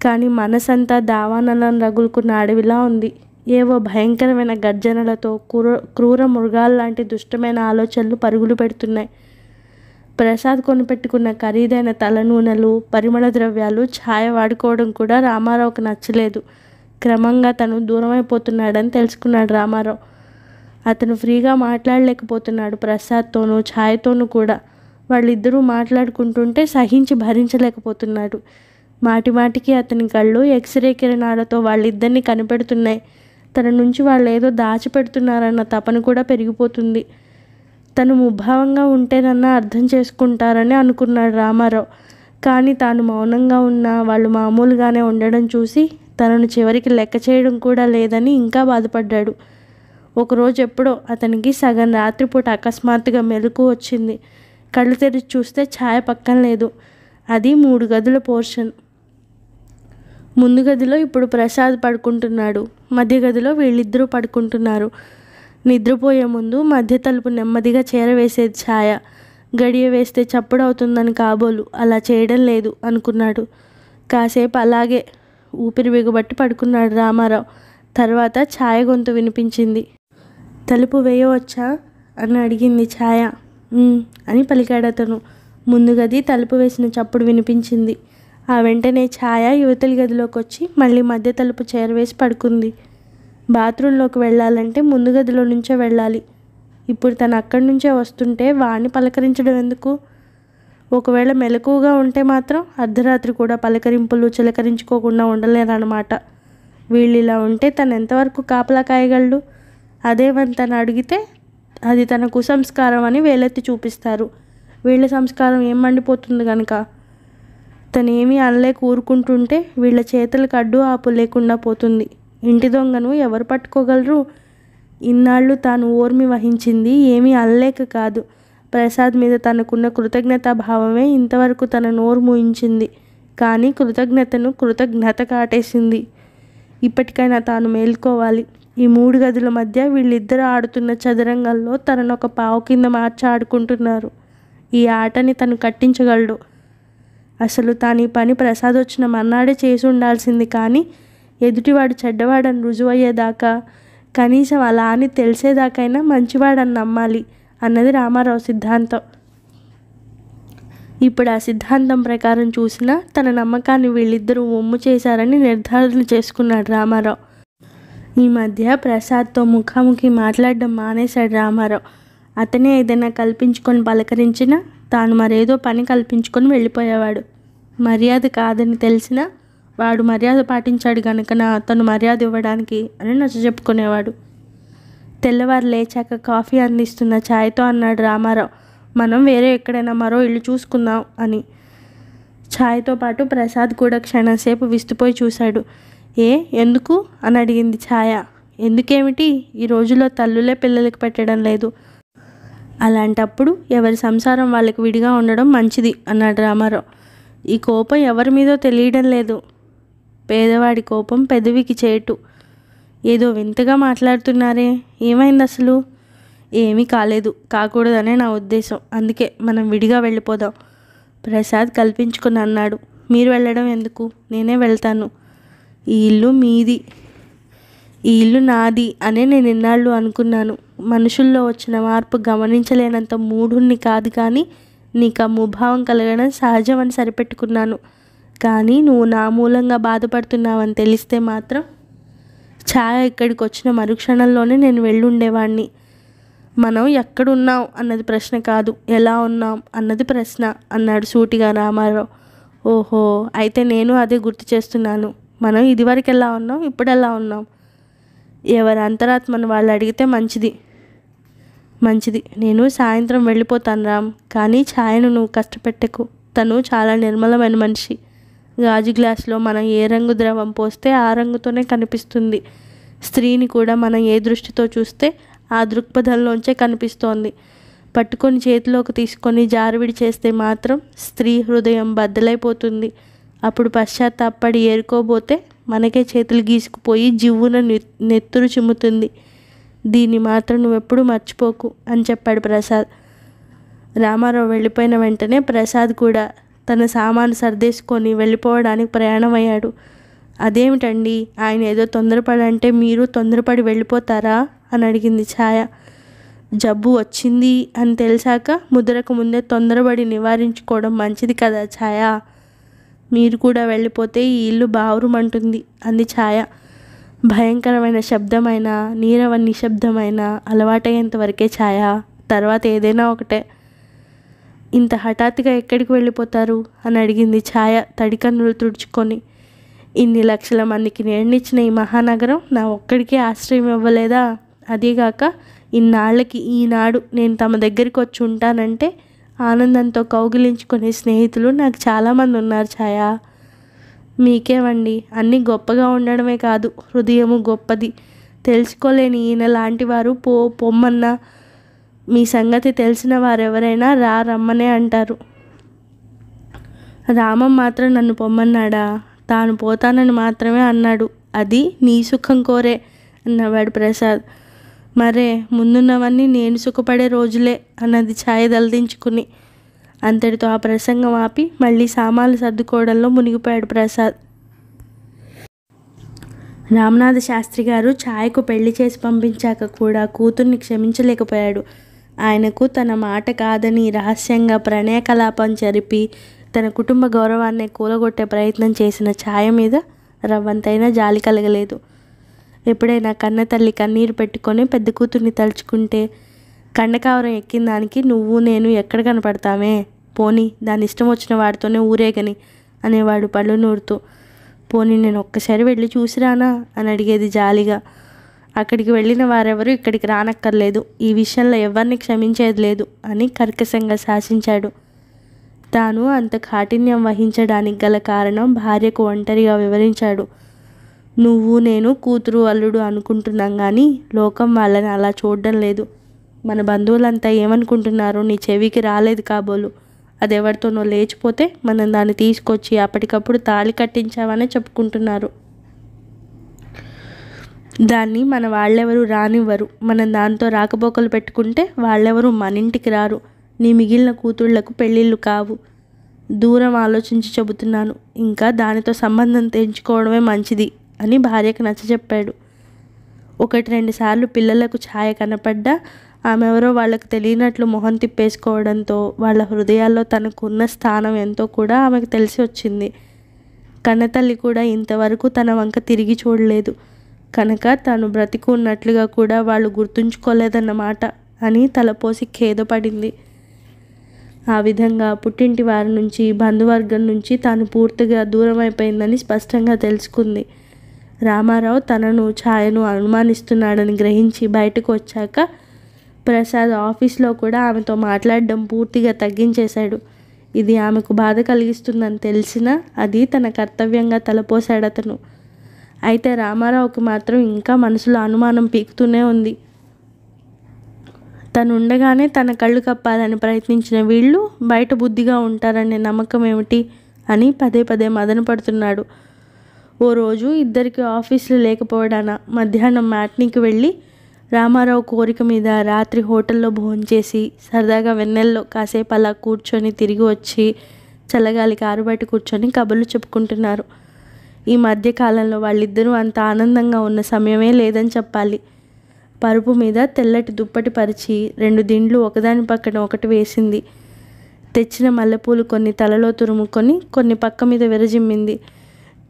కానీ మనసంతా దావానలను రగులుకున్న అడవిలా ఉంది. ఏవో భయంకరమైన గర్జనలతో క్రూర క్రూర మృగాల్లాంటి దుష్టమైన ఆలోచనలు పరుగులు పెడుతున్నాయి. ప్రసాద్ కొనిపెట్టుకున్న ఖరీదైన తలనూనెలు పరిమళ ద్రవ్యాలు ఛాయ వాడుకోవడం కూడా రామారావుకి నచ్చలేదు. క్రమంగా తను దూరమైపోతున్నాడని తెలుసుకున్నాడు రామారావు. అతను ఫ్రీగా మాట్లాడలేకపోతున్నాడు ప్రసాద్తోనూ ఛాయతోనూ కూడా. వాళ్ళిద్దరూ మాట్లాడుకుంటుంటే సహించి భరించలేకపోతున్నాడు. మాటి మాటికి అతని కళ్ళు ఎక్స్రే కిరణాలతో వాళ్ళిద్దరిని కనిపెడుతున్నాయి. తన నుంచి వాళ్ళు ఏదో దాచిపెడుతున్నారన్న తపన కూడా పెరిగిపోతుంది. తను ముభావంగా ఉంటేనన్నా అర్థం చేసుకుంటారని అనుకున్నాడు రామారావు. కానీ తాను మౌనంగా ఉన్న వాళ్ళు మామూలుగానే ఉండడం చూసి తనను చివరికి లెక్క చేయడం కూడా లేదని ఇంకా బాధపడ్డాడు. ఒకరోజు ఎప్పుడో అతనికి సగం రాత్రిపూట అకస్మాత్తుగా మెలకు వచ్చింది. కళ్ళు తెరిచి చూస్తే ఛాయ పక్కన లేదు. అది మూడు గదుల పోర్షన్. ముందు గదిలో ఇప్పుడు ప్రసాద్ పడుకుంటున్నాడు. మధ్య గదిలో వీళ్ళిద్దరూ పడుకుంటున్నారు. నిద్రపోయే ముందు మధ్య తలుపు నెమ్మదిగా చేరవేసేది ఛాయ. గడియ వేస్తే చప్పుడు అవుతుందని కాబోలు. అలా చేయడం లేదు అనుకున్నాడు. కాసేపు అలాగే ఊపిరి బిగబట్టి పడుకున్నాడు రామారావు. తర్వాత ఛాయ గొంతు వినిపించింది. తలుపు వేయవచ్చా? అని అడిగింది ఛాయ. అని పలికాడు అతను. ముందు గది తలుపు వేసిన చప్పుడు వినిపించింది. ఆ వెంటనే ఛాయ యువతలి గదిలోకి వచ్చి మళ్ళీ మధ్య తలుపు చేరవేసి పడుకుంది. బాత్రూంలోకి వెళ్ళాలంటే ముందు గదిలో నుంచే వెళ్ళాలి. ఇప్పుడు తను అక్కడి నుంచే వస్తుంటే వాణ్ణి పలకరించడం ఎందుకు? ఒకవేళ మెలకువగా ఉంటే మాత్రం అర్ధరాత్రి కూడా పలకరింపులు చిలకరించుకోకుండా ఉండలేరన్నమాట వీళ్ళు ఇలా ఉంటే తను ఎంతవరకు కాపలా కాయగలడు? అదేమని తను అడిగితే అది తన కుసంస్కారం అని వేలెత్తి చూపిస్తారు. వీళ్ళ సంస్కారం ఏం మండిపోతుంది కనుక తను ఏమీ అనలేక ఊరుకుంటుంటే వీళ్ళ చేతులకు అడ్డు ఆపు లేకుండా పోతుంది. ఇంటి దొంగను ఎవరు పట్టుకోగలరు? ఇన్నాళ్ళు తాను ఓర్మి వహించింది ఏమీ అనలేక కాదు. ప్రసాద్ మీద తనకున్న కృతజ్ఞతా భావమే ఇంతవరకు తన నోరు మూయించింది. కానీ కృతజ్ఞతను కృతజ్ఞత కాటేసింది. ఇప్పటికైనా తాను మేల్కోవాలి. ఈ మూడు గదుల మధ్య వీళ్ళిద్దరూ ఆడుతున్న చదరంగంలో తనను ఒక పావు కింద మార్చి ఆడుకుంటున్నారు. ఈ ఆటని తను కట్టించగలడు. అసలు తాను ఈ పని ప్రసాద్ వచ్చిన మన్నాడే చేసి ఉండాల్సింది కానీ ఎదుటివాడు చెడ్డవాడని రుజువయ్యేదాకా కనీసం అలా అని తెలిసేదాకైనా మంచివాడని నమ్మాలి. అన్నది రామారావు సిద్ధాంతం. ఇప్పుడు ఆ సిద్ధాంతం ప్రకారం చూసినా తన నమ్మకాన్ని వీళ్ళిద్దరూ ఒమ్ము చేశారని నిర్ధారణ చేసుకున్నాడు రామారావు. ఈ మధ్య ప్రసాద్తో ముఖాముఖి మాట్లాడడం మానేశాడు రామారావు. అతనే ఏదైనా కల్పించుకొని పలకరించినా తాను మరేదో పని కల్పించుకొని వెళ్ళిపోయేవాడు. మర్యాద కాదని తెలిసినా వాడు మర్యాద పాటించాడు గనుక తను మర్యాద ఇవ్వడానికి అని నచ్చ చెప్పుకునేవాడు తెల్లవారు లేచాక కాఫీ అందిస్తున్న ఛాయ్తో అన్నాడు రామారావు. మనం వేరే ఎక్కడైనా మరో ఇల్లు చూసుకుందాం అని. ఛాయ్తో పాటు ప్రసాద్ కూడా క్షణంసేపు విస్తుపోయి చూశాడు. ఏ ఎందుకు? అని అడిగింది ఛాయ. ఎందుకేమిటి? ఈ రోజుల్లో తల్లులే పిల్లలకి పెట్టడం లేదు. అలాంటప్పుడు ఎవరి సంసారం వాళ్ళకి విడిగా ఉండడం మంచిది అన్నాడు రామారావు. ఈ కోపం ఎవరి మీదో తెలియడం లేదు. పేదవాడి కోపం పెదవికి చేటు. ఏదో వింతగా మాట్లాడుతున్నారే? ఏమైంది అసలు? ఏమీ కాలేదు. కాకూడదనే నా ఉద్దేశం. అందుకే మనం విడిగా వెళ్ళిపోదాం. ప్రసాద్ కల్పించుకుని అన్నాడు. మీరు వెళ్ళడం ఎందుకు? నేనే వెళ్తాను. ఈ ఇల్లు మీది. ఈ ఇల్లు నాది అనే నేను ఇన్నాళ్ళు అనుకున్నాను. మనుషుల్లో వచ్చిన మార్పు గమనించలేనంత మూఢుణ్ణి కాదు కానీ నీకు ఆ ముభావం కలగడం సహజమని సరిపెట్టుకున్నాను. కానీ నువ్వు నా మూలంగా బాధపడుతున్నావని తెలిస్తే మాత్రం ఛాయ ఇక్కడికి వచ్చిన మరుక్షణంలోనే నేను వెళ్ళుండేవాణ్ణి. మనం ఎక్కడున్నాం అన్నది ప్రశ్న కాదు. ఎలా ఉన్నాం అన్నది ప్రశ్న అన్నాడు సూటిగా రామారావు. ఓహో అయితే నేను అదే గుర్తు చేస్తున్నాను. మనం ఇదివరకు ఎలా ఉన్నాం ఇప్పుడు ఎలా ఉన్నాం? ఎవరి అంతరాత్మను వాళ్ళు అడిగితే మంచిది. మంచిది. నేను సాయంత్రం వెళ్ళిపోతాను రామ్ కానీ ఛాయను నువ్వు కష్టపెట్టకు. తను చాలా నిర్మలమైన మనిషి. గాజు గ్లాసులో మనం ఏ రంగు ద్రవం పోస్తే ఆ రంగుతోనే కనిపిస్తుంది. స్త్రీని కూడా మనం ఏ దృష్టితో చూస్తే ఆ దృక్పథంలోంచే కనిపిస్తోంది. పట్టుకొని చేతిలోకి తీసుకొని జారువిడి చేస్తే మాత్రం స్త్రీ హృదయం బద్దలైపోతుంది. అప్పుడు పశ్చాత్తాపడి ఏరుకోబోతే మనకే చేతులు గీసుకుపోయి జివ్వున నెత్తురు చిమ్ముతుంది. దీన్ని మాత్రం నువ్వెప్పుడు మర్చిపోకు అని చెప్పాడు ప్రసాద్. రామారావు వెళ్ళిపోయిన వెంటనే ప్రసాద్ కూడా తన సామాను సర్దేసుకొని వెళ్ళిపోవడానికి ప్రయాణం అయ్యాడు అదేమిటండి? ఆయన ఏదో తొందరపడంటే మీరు తొందరపడి వెళ్ళిపోతారా అని అడిగింది ఛాయ. జబ్బు వచ్చింది అని తెలిసాక ముద్రకు ముందే తొందరపడి నివారించుకోవడం మంచిది కదా ఛాయ? మీరు కూడా వెళ్ళిపోతే ఈ ఇల్లు బావురుమంటుంది అంది ఛాయ. భయంకరమైన శబ్దమైన నీరవ నిశ్శబ్దమైన అలవాటయ్యేంతవరకే ఛాయ. తర్వాత ఏదైనా ఒకటే. ఇంత హఠాత్తుగా ఎక్కడికి వెళ్ళిపోతారు? అని అడిగింది ఛాయ తడికన్నులు తుడుచుకొని. ఇన్ని లక్షల మందికి నేర్నిచ్చిన ఈ మహానగరం నా ఒక్కడికే ఆశ్రయం ఇవ్వలేదా? అదీగాక ఇన్నాళ్ళకి ఈనాడు నేను తమ దగ్గరికి వచ్చి ఉంటానంటే ఆనందంతో కౌగిలించుకునే స్నేహితులు నాకు చాలామంది ఉన్నారు ఛాయ. మీకేమండి? అన్నీ గొప్పగా ఉండడమే కాదు హృదయము గొప్పది. తెలుసుకోలేని ఈయన లాంటి వారు పో పొమ్మన్నా మీ సంగతి తెలిసిన వారెవరైనా రా రమ్మనే అంటారు. రామం మాత్రం నన్ను పొమ్మన్నాడా? తాను పోతానని మాత్రమే అన్నాడు. అది నీ సుఖం కోరే అన్నవాడు ప్రసాద్. మరే ముందున్నవన్నీ నేను సుఖపడే రోజులే అన్నది ఛాయ దలదించుకుని. అంతటితో ఆ ప్రసంగం ఆపి మళ్ళీ సామాన్లు సర్దుకోవడంలో మునిగిపోయాడు ప్రసాద్. రామనాథ శాస్త్రి గారు ఛాయకు పెళ్ళి చేసి పంపించాక కూడా కూతుర్ని క్షమించలేకపోయాడు. ఆయనకు తన మాట కాదని రహస్యంగా ప్రణయ కలాపం జరిపి తన కుటుంబ గౌరవాన్ని కూలగొట్టే ప్రయత్నం చేసిన ఛాయ మీద రవ్వంతైనా జాలి కలగలేదు. ఎప్పుడైనా కన్న తల్లి కన్నీరు పెట్టుకొని పెద్ద కూతుర్ని తలుచుకుంటే కండకావరం ఎక్కిన దానికి నువ్వు నేను ఎక్కడ కనపడతామే? పోనీ దాని ఇష్టం వచ్చిన వాడితోనే ఊరేగని అనేవాడు పళ్ళు నూరుతూ. పోనీ నేను ఒక్కసారి వెళ్ళి చూసిరానా? అని అడిగేది జాలిగా. అక్కడికి వెళ్ళిన వారెవరూ ఇక్కడికి రానక్కర్లేదు. ఈ విషయంలో ఎవరిని క్షమించేది లేదు అని కర్కశంగా శాసించాడు. తాను అంత కాఠిన్యం వహించడానికి గల కారణం భార్యకు ఒంటరిగా వివరించాడు. నువ్వు నేను కూతురు అల్లుడు అనుకుంటున్నాం కానీ లోకం వాళ్ళని అలా చూడడం లేదు. మన బంధువులంతా ఏమనుకుంటున్నారు నీ చెవికి రాలేదు కాబోలు. అది ఎవరితోనో లేచిపోతే మనం దాన్ని తీసుకొచ్చి అప్పటికప్పుడు తాళి కట్టించావనే చెప్పుకుంటున్నారు. దాన్ని మన వాళ్ళెవరు రానివ్వరు. మనం దాంతో రాకపోకలు పెట్టుకుంటే వాళ్ళెవరు మన ఇంటికి రారు. నీ మిగిలిన కూతుళ్ళకు పెళ్ళిళ్ళు కావు. దూరం ఆలోచించి చెబుతున్నాను. ఇంకా దానితో సంబంధం తెంచుకోవడమే మంచిది అని భార్యకు నచ్చజెప్పాడు ఒకటి రెండు సార్లు పిల్లలకు ఛాయ కనపడ్డా ఆమె ఎవరో వాళ్ళకు తెలియనట్లు మొహం తిప్పేసుకోవడంతో వాళ్ళ హృదయాల్లో తనకున్న స్థానం ఎంతో కూడా ఆమెకు తెలిసి వచ్చింది. కన్నతల్లి కూడా ఇంతవరకు తన వంక తిరిగి చూడలేదు. కనుక తను బ్రతికి ఉన్నట్లుగా కూడా వాళ్ళు గుర్తుంచుకోలేదన్నమాట అని తలపోసి ఖేదపడింది. ఆ విధంగా పుట్టింటి వారి నుంచి బంధువర్గం నుంచి తాను పూర్తిగా దూరం అయిపోయిందని స్పష్టంగా తెలుసుకుంది. రామారావు తనను ఛాయను అనుమానిస్తున్నాడని గ్రహించి బయటకు వచ్చాక ప్రసాద్ ఆఫీస్లో కూడా ఆమెతో మాట్లాడడం పూర్తిగా తగ్గించేశాడు. ఇది ఆమెకు బాధ కలిగిస్తుందని తెలిసినా అది తన కర్తవ్యంగా తలపోశాడు అతను. అయితే రామారావుకి మాత్రం ఇంకా మనసులో అనుమానం పీకుతూనే ఉంది. తను ఉండగానే తన కళ్ళు కప్పాలని ప్రయత్నించిన వీళ్ళు బయట బుద్ధిగా ఉంటారనే నమ్మకం ఏమిటి అని పదే పదే మదన పడుతున్నాడు. ఓ రోజు ఇద్దరికి ఆఫీసులు లేకపోవడాన మధ్యాహ్నం మ్యాట్నీకి వెళ్ళి రామారావు కోరిక మీద రాత్రి హోటల్లో భోంచేసి సరదాగా వెన్నెల్లో కాసేపు అలా కూర్చొని తిరిగి వచ్చి చల్లగాలి కారు బయట కూర్చొని కబుర్లు చెప్పుకుంటున్నారు. ఈ మధ్యకాలంలో వాళ్ళిద్దరూ అంత ఆనందంగా ఉన్న సమయమే లేదని చెప్పాలి. పరుపు మీద తెల్లటి దుప్పటి పరిచి రెండు దిండ్లు ఒకదాని పక్కన ఒకటి వేసింది. తెచ్చిన మల్లెపూలు కొన్ని తలలో తురుముకొని కొన్ని పక్క మీద విరజిమ్మింది.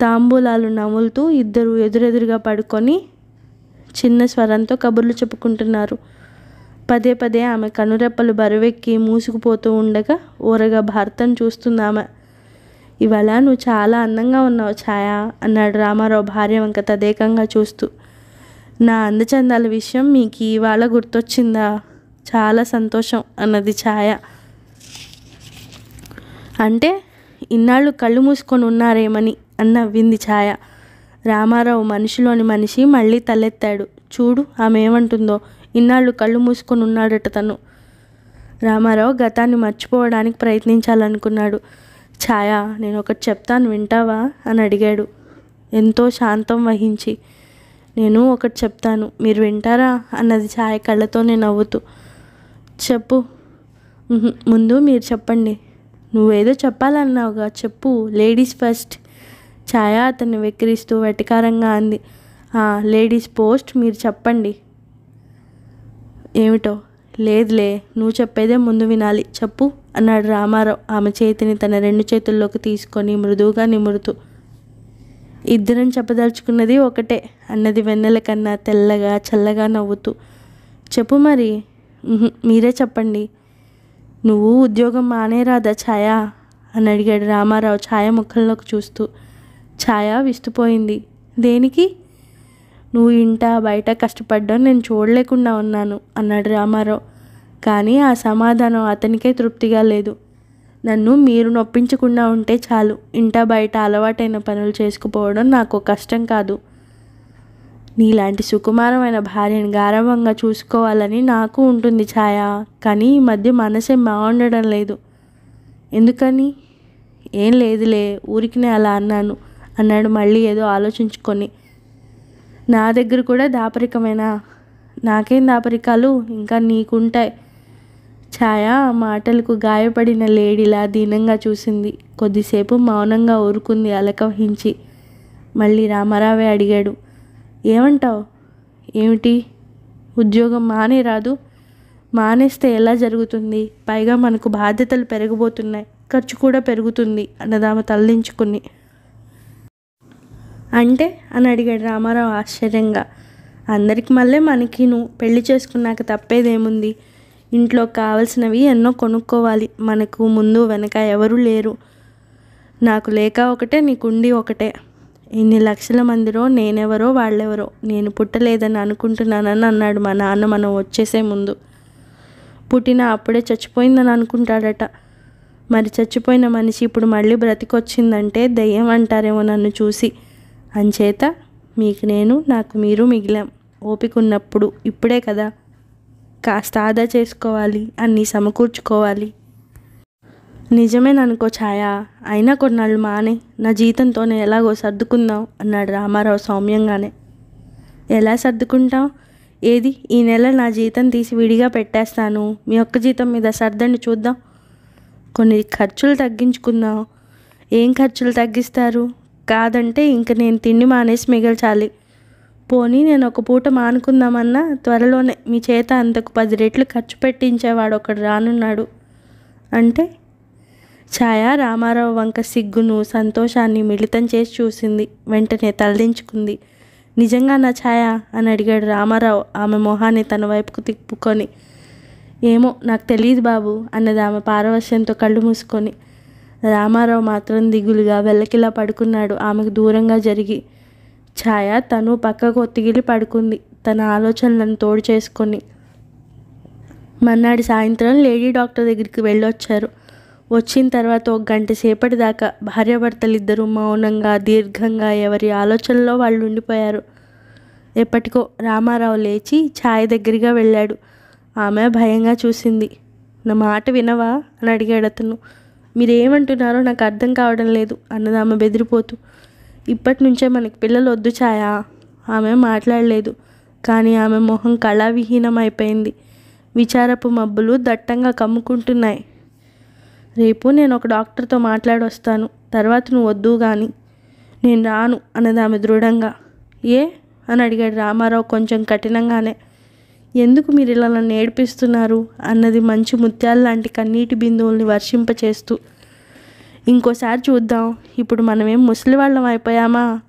తాంబూలాలు నములుతూ ఇద్దరు ఎదురెదురుగా పడుకొని చిన్న స్వరంతో కబుర్లు చెప్పుకుంటున్నారు. పదే పదే ఆమె కనురెప్పలు బరువెక్కి మూసుకుపోతూ ఉండగా ఊరగా భర్తను చూస్తుంది ఆమె ఇవాళ నువ్వు చాలా అందంగా ఉన్నావు ఛాయ అన్నాడు రామారావు భార్య వంక తదేకంగా చూస్తూ. నా అందచందాల విషయం మీకు ఇవాళ గుర్తొచ్చిందా? చాలా సంతోషం అన్నది ఛాయ. అంటే ఇన్నాళ్ళు కళ్ళు మూసుకొని ఉన్నారేమని అని నవ్వింది ఛాయ. రామారావు మనిషిలోని మనిషి మళ్ళీ తలెత్తాడు. చూడు ఆమె ఏమంటుందో. ఇన్నాళ్ళు కళ్ళు మూసుకొని ఉన్నాడట తను. రామారావు గతాన్ని మర్చిపోవడానికి ప్రయత్నించాలనుకున్నాడు. ఛాయా నేను ఒకటి చెప్తాను వింటావా? అని అడిగాడు. ఎంతో శాంతం వహించి నేను ఒకటి చెప్తాను. మీరు వింటారా? అన్నది ఛాయ కళ్ళతోనే నవ్వుతూ. చెప్పు. ముందు మీరు చెప్పండి. నువ్వేదో చెప్పాలన్నావుగా చెప్పు. Ladies first. ఛాయ అతన్ని వెక్కిరిస్తూ వెటకారంగా అంది. లేడీస్ పోస్ట్ మీరు చెప్పండి. ఏమిటో? లేదులే నువ్వు చెప్పేదే ముందు వినాలి చెప్పు అన్నాడు రామారావు. ఆమె చేతిని తన రెండు చేతుల్లోకి తీసుకొని మృదువుగా నిమురుతూ. ఇద్దరం చెప్పదలుచుకున్నది ఒకటే అన్నది వెన్నెల కన్నా తెల్లగా చల్లగా నవ్వుతూ. చెప్పు మరి మీరే చెప్పండి. నువ్వు ఉద్యోగం మానేరాదా ఛాయ? అని అడిగాడు రామారావు ఛాయ ముఖంలోకి చూస్తూ. ఛాయ విస్తుపోయింది. దేనికి? నువ్వు ఇంట బయట కష్టపడ్డం నేను చూడలేకుండా ఉన్నాను అన్నాడు రామారావు. కానీ ఆ సమాధానం అతనికే తృప్తిగా లేదు. నన్ను మీరు నొప్పించకుండా ఉంటే చాలు. ఇంట బయట అలవాటైన పనులు చేసుకుపోవడం నాకు కష్టం కాదు. నీలాంటి సుకుమారమైన భార్యను గారవంగా చూసుకోవాలని నాకు ఉంటుంది ఛాయ. కానీ ఈ మధ్య మనసే బాగుండడం లేదు. ఎందుకని? ఏం లేదులే ఊరికినే అలా అన్నాను అన్నాడు మళ్ళీ ఏదో ఆలోచించుకొని. నా దగ్గర కూడా దాపరికమేనా? నాకేం దాపరికాలు? ఇంకా నీకుంటాయి. ఛాయ? మాటలకు గాయపడిన లేడీలా దీనంగా చూసింది. కొద్దిసేపు మౌనంగా ఊరుకుంది అలక వహించి. మళ్ళీ రామారావే అడిగాడు. ఏమంటావు? ఏమిటి? ఉద్యోగం మానే రాదు. మానేస్తే ఎలా జరుగుతుంది? పైగా మనకు బాధ్యతలు పెరిగిపోతున్నాయి. ఖర్చు కూడా పెరుగుతుంది అన్నదామె తలదించుకుని అంటే? అని అడిగాడు రామారావు ఆశ్చర్యంగా. అందరికి మళ్ళీ మనకి నువ్వు పెళ్ళి చేసుకున్నాక తప్పేదేముంది? ఇంట్లో కావలసినవి ఎన్నో కొనుక్కోవాలి. మనకు ముందు వెనక ఎవరూ లేరు. నాకు లేక ఒకటే నీకుండి ఒకటే. ఎన్ని లక్షల మందిరో నేనెవరో వాళ్ళెవరో. నేను పుట్టలేదని అనుకుంటున్నానని అన్నాడు మా నాన్న మనం వచ్చేసే ముందు. పుట్టిన అప్పుడే చచ్చిపోయిందని అనుకుంటాడట. మరి చచ్చిపోయిన మనిషి ఇప్పుడు మళ్ళీ బ్రతికొచ్చిందంటే దయ్యం అంటారేమో నన్ను చూసి. అంచేత మీకు నేను నాకు మీరు మిగిలాం. ఓపిక ఉన్నప్పుడు ఇప్పుడే కదా. కాస్త ఆదా చేసుకోవాలి అన్నీ సమకూర్చుకోవాలి. నిజమేననుకో ఛాయా అయినా కొన్నాళ్ళు మానే. నా జీతంతోనే ఎలాగో సర్దుకుందాం అన్నాడు రామారావు సౌమ్యంగానే. ఎలా సర్దుకుంటాం ఏది? ఈ నెల నా జీతం తీసి విడిగా పెట్టేస్తాను. మీ ఒక్క జీతం మీద సర్దండి చూద్దాం. కొన్ని ఖర్చులు తగ్గించుకుందాం. ఏం ఖర్చులు తగ్గిస్తారు? కాదంటే ఇంక నేను తిండి మానేసి మిగల్చాలి. పోనీ నేను ఒక పూట మానుకుందామన్నా త్వరలోనే మీ చేత అంతకు పది రెట్లు ఖర్చు పెట్టించేవాడు ఒకడు రానున్నాడు. అంటే? ఛాయ? రామారావు వంక సిగ్గును సంతోషాన్ని మిళితం చేసి చూసింది. వెంటనే తలదించుకుంది. నిజంగా నా ఛాయ? అని అడిగాడు రామారావు ఆమె మొహాన్ని తన వైపుకు తిప్పుకొని. ఏమో నాకు తెలియదు బాబు అన్నది ఆమె పారవశ్యంతో కళ్ళు మూసుకొని. రామారావు మాత్రం దిగులుగా వెల్లకిలా పడుకున్నాడు. ఆమెకు దూరంగా జరిగి ఛాయ తను పక్కకు ఒత్తిగిలి పడుకుంది. తన ఆలోచనలను తోడు చేసుకొని మర్నాడు సాయంత్రం లేడీ డాక్టర్ దగ్గరికి వెళ్ళొచ్చారు. వచ్చిన తర్వాత ఒక గంట సేపటి దాకా భార్యాభర్తలు ఇద్దరు మౌనంగా దీర్ఘంగా ఎవరి ఆలోచనలో వాళ్ళు ఉండిపోయారు. ఎప్పటికో రామారావు లేచి ఛాయ్ దగ్గరగా వెళ్ళాడు. ఆమె భయంగా చూసింది. నా మాట వినవా? అని అడిగాడు అతను. మీరేమంటున్నారో నాకు అర్థం కావడం లేదు. అన్నది ఆమె బెదిరిపోతూ ఇప్పటి నుంచే మనకి పిల్లలు వద్దు ఛాయా? ఆమె మాట్లాడలేదు. కానీ ఆమె మొహం కళావిహీనం అయిపోయింది విచారపు మబ్బులు దట్టంగా కమ్ముకుంటున్నాయి. రేపు నేను ఒక డాక్టర్తో మాట్లాడొస్తాను. తర్వాత నువ్వు వద్దు కానీ నేను రాను అన్నది ఆమె దృఢంగా. ఏ? అని అడిగాడు రామారావు కొంచెం కఠినంగానే. ఎందుకు మీరు ఇలా నన్ను ఏడిపిస్తున్నారు? అన్నది మంచి ముత్యాల లాంటి కన్నీటి బిందువుల్ని వర్షింపచేస్తూ. ఇంకోసారి చూద్దాం. ఇప్పుడు మనమేం ముసలి వాళ్ళం అయిపోయామా?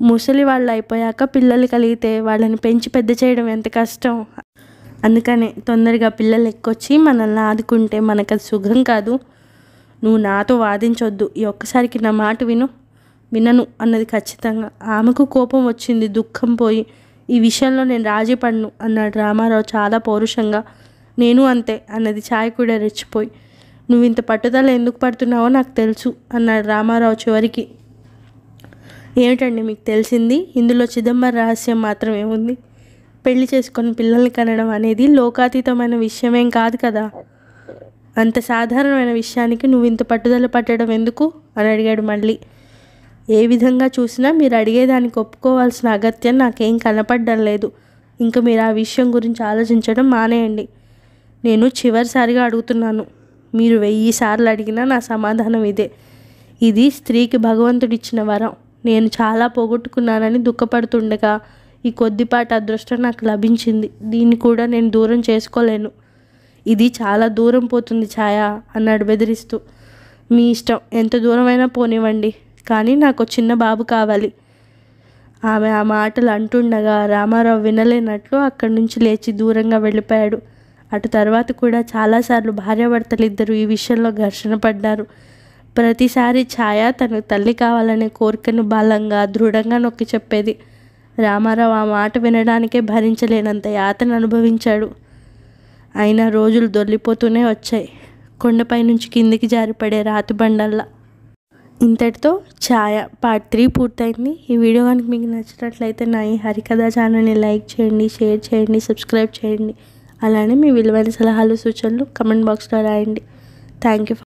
ముసలి వాళ్ళు అయిపోయాక పిల్లలు కలిగితే వాళ్ళని పెంచి పెద్ద చేయడం ఎంత కష్టం? అందుకనే తొందరగా పిల్లలు ఎక్కొచ్చి మనల్ని ఆదుకుంటే మనకు అది సుఖం కాదు. నువ్వు నాతో వాదించొద్దు. ఈ ఒక్కసారికి నా మాట విను. వినను అన్నది ఖచ్చితంగా. ఆమెకు కోపం వచ్చింది. దుఃఖం పోయి ఈ విషయంలో నేను రాజీ పడను అన్నాడు రామారావు చాలా పౌరుషంగా. నేను అంతే అన్నది ఛాయ్ కూడా రెచ్చిపోయి. నువ్వు ఇంత పట్టుదల ఎందుకు పడుతున్నావో నాకు తెలుసు అన్నాడు రామారావు చివరికి. ఏమిటండి మీకు తెలిసింది? ఇందులో చిదంబర రహస్యం మాత్రమే ఉంది పెళ్ళి చేసుకొని పిల్లల్ని కనడం అనేది లోకాతీతమైన విషయమేం కాదు కదా? అంత సాధారణమైన విషయానికి నువ్వు ఇంత పట్టుదల పట్టడం ఎందుకు? అని అడిగాడు మళ్ళీ. ఏ విధంగా చూసినా మీరు అడిగేదానికి ఒప్పుకోవాల్సిన అగత్యం నాకేం కనపడడం లేదు. ఇంకా మీరు ఆ విషయం గురించి ఆలోచించడం మానేయండి. నేను చివరిసారిగా అడుగుతున్నాను. మీరు వెయ్యి సార్లు అడిగినా నా సమాధానం ఇదే. ఇది స్త్రీకి భగవంతుడిచ్చిన వరం. నేను చాలా పోగొట్టుకున్నానని దుఃఖపడుతుండగా ఈ కొద్దిపాటి అదృష్టం నాకు లభించింది. దీన్ని కూడా నేను దూరం చేసుకోలేను. ఇది చాలా దూరం పోతుంది ఛాయా అన్నాడు బెదిరిస్తూ. మీ ఇష్టం. ఎంత దూరమైనా పోనివ్వండి. కానీ నాకు చిన్న బాబు కావాలి. ఆమె ఆ మాటలు అంటుండగా రామారావు వినలేనట్లు అక్కడి నుంచి లేచి దూరంగా వెళ్ళిపోయాడు. అటు తర్వాత కూడా చాలాసార్లు భార్యాభర్తలు ఇద్దరు ఈ విషయంలో ఘర్షణ పడ్డారు. ప్రతిసారి ఛాయ తనకు తల్లి కావాలనే కోరికను బలంగా దృఢంగా నొక్కి చెప్పేది. రామారావు ఆ మాట వినడానికే భరించలేనంత యాతన అనుభవించాడు. అయినా రోజులు దొల్లిపోతూనే వచ్చాయి. కొండపై నుంచి కిందికి జారిపడే రాతి బండల్లా ఇంతటితో ఛాయ పార్ట్ త్రీ పూర్తయింది. ఈ వీడియో కనుక మీకు నచ్చినట్లయితే నా ఈ హరికథ ఛానల్ని లైక్ చేయండి షేర్ చేయండి సబ్స్క్రైబ్ చేయండి. అలానే మీ విలువైన సలహాలు సూచనలు కమెంట్ బాక్స్లో రాయండి. Thank you.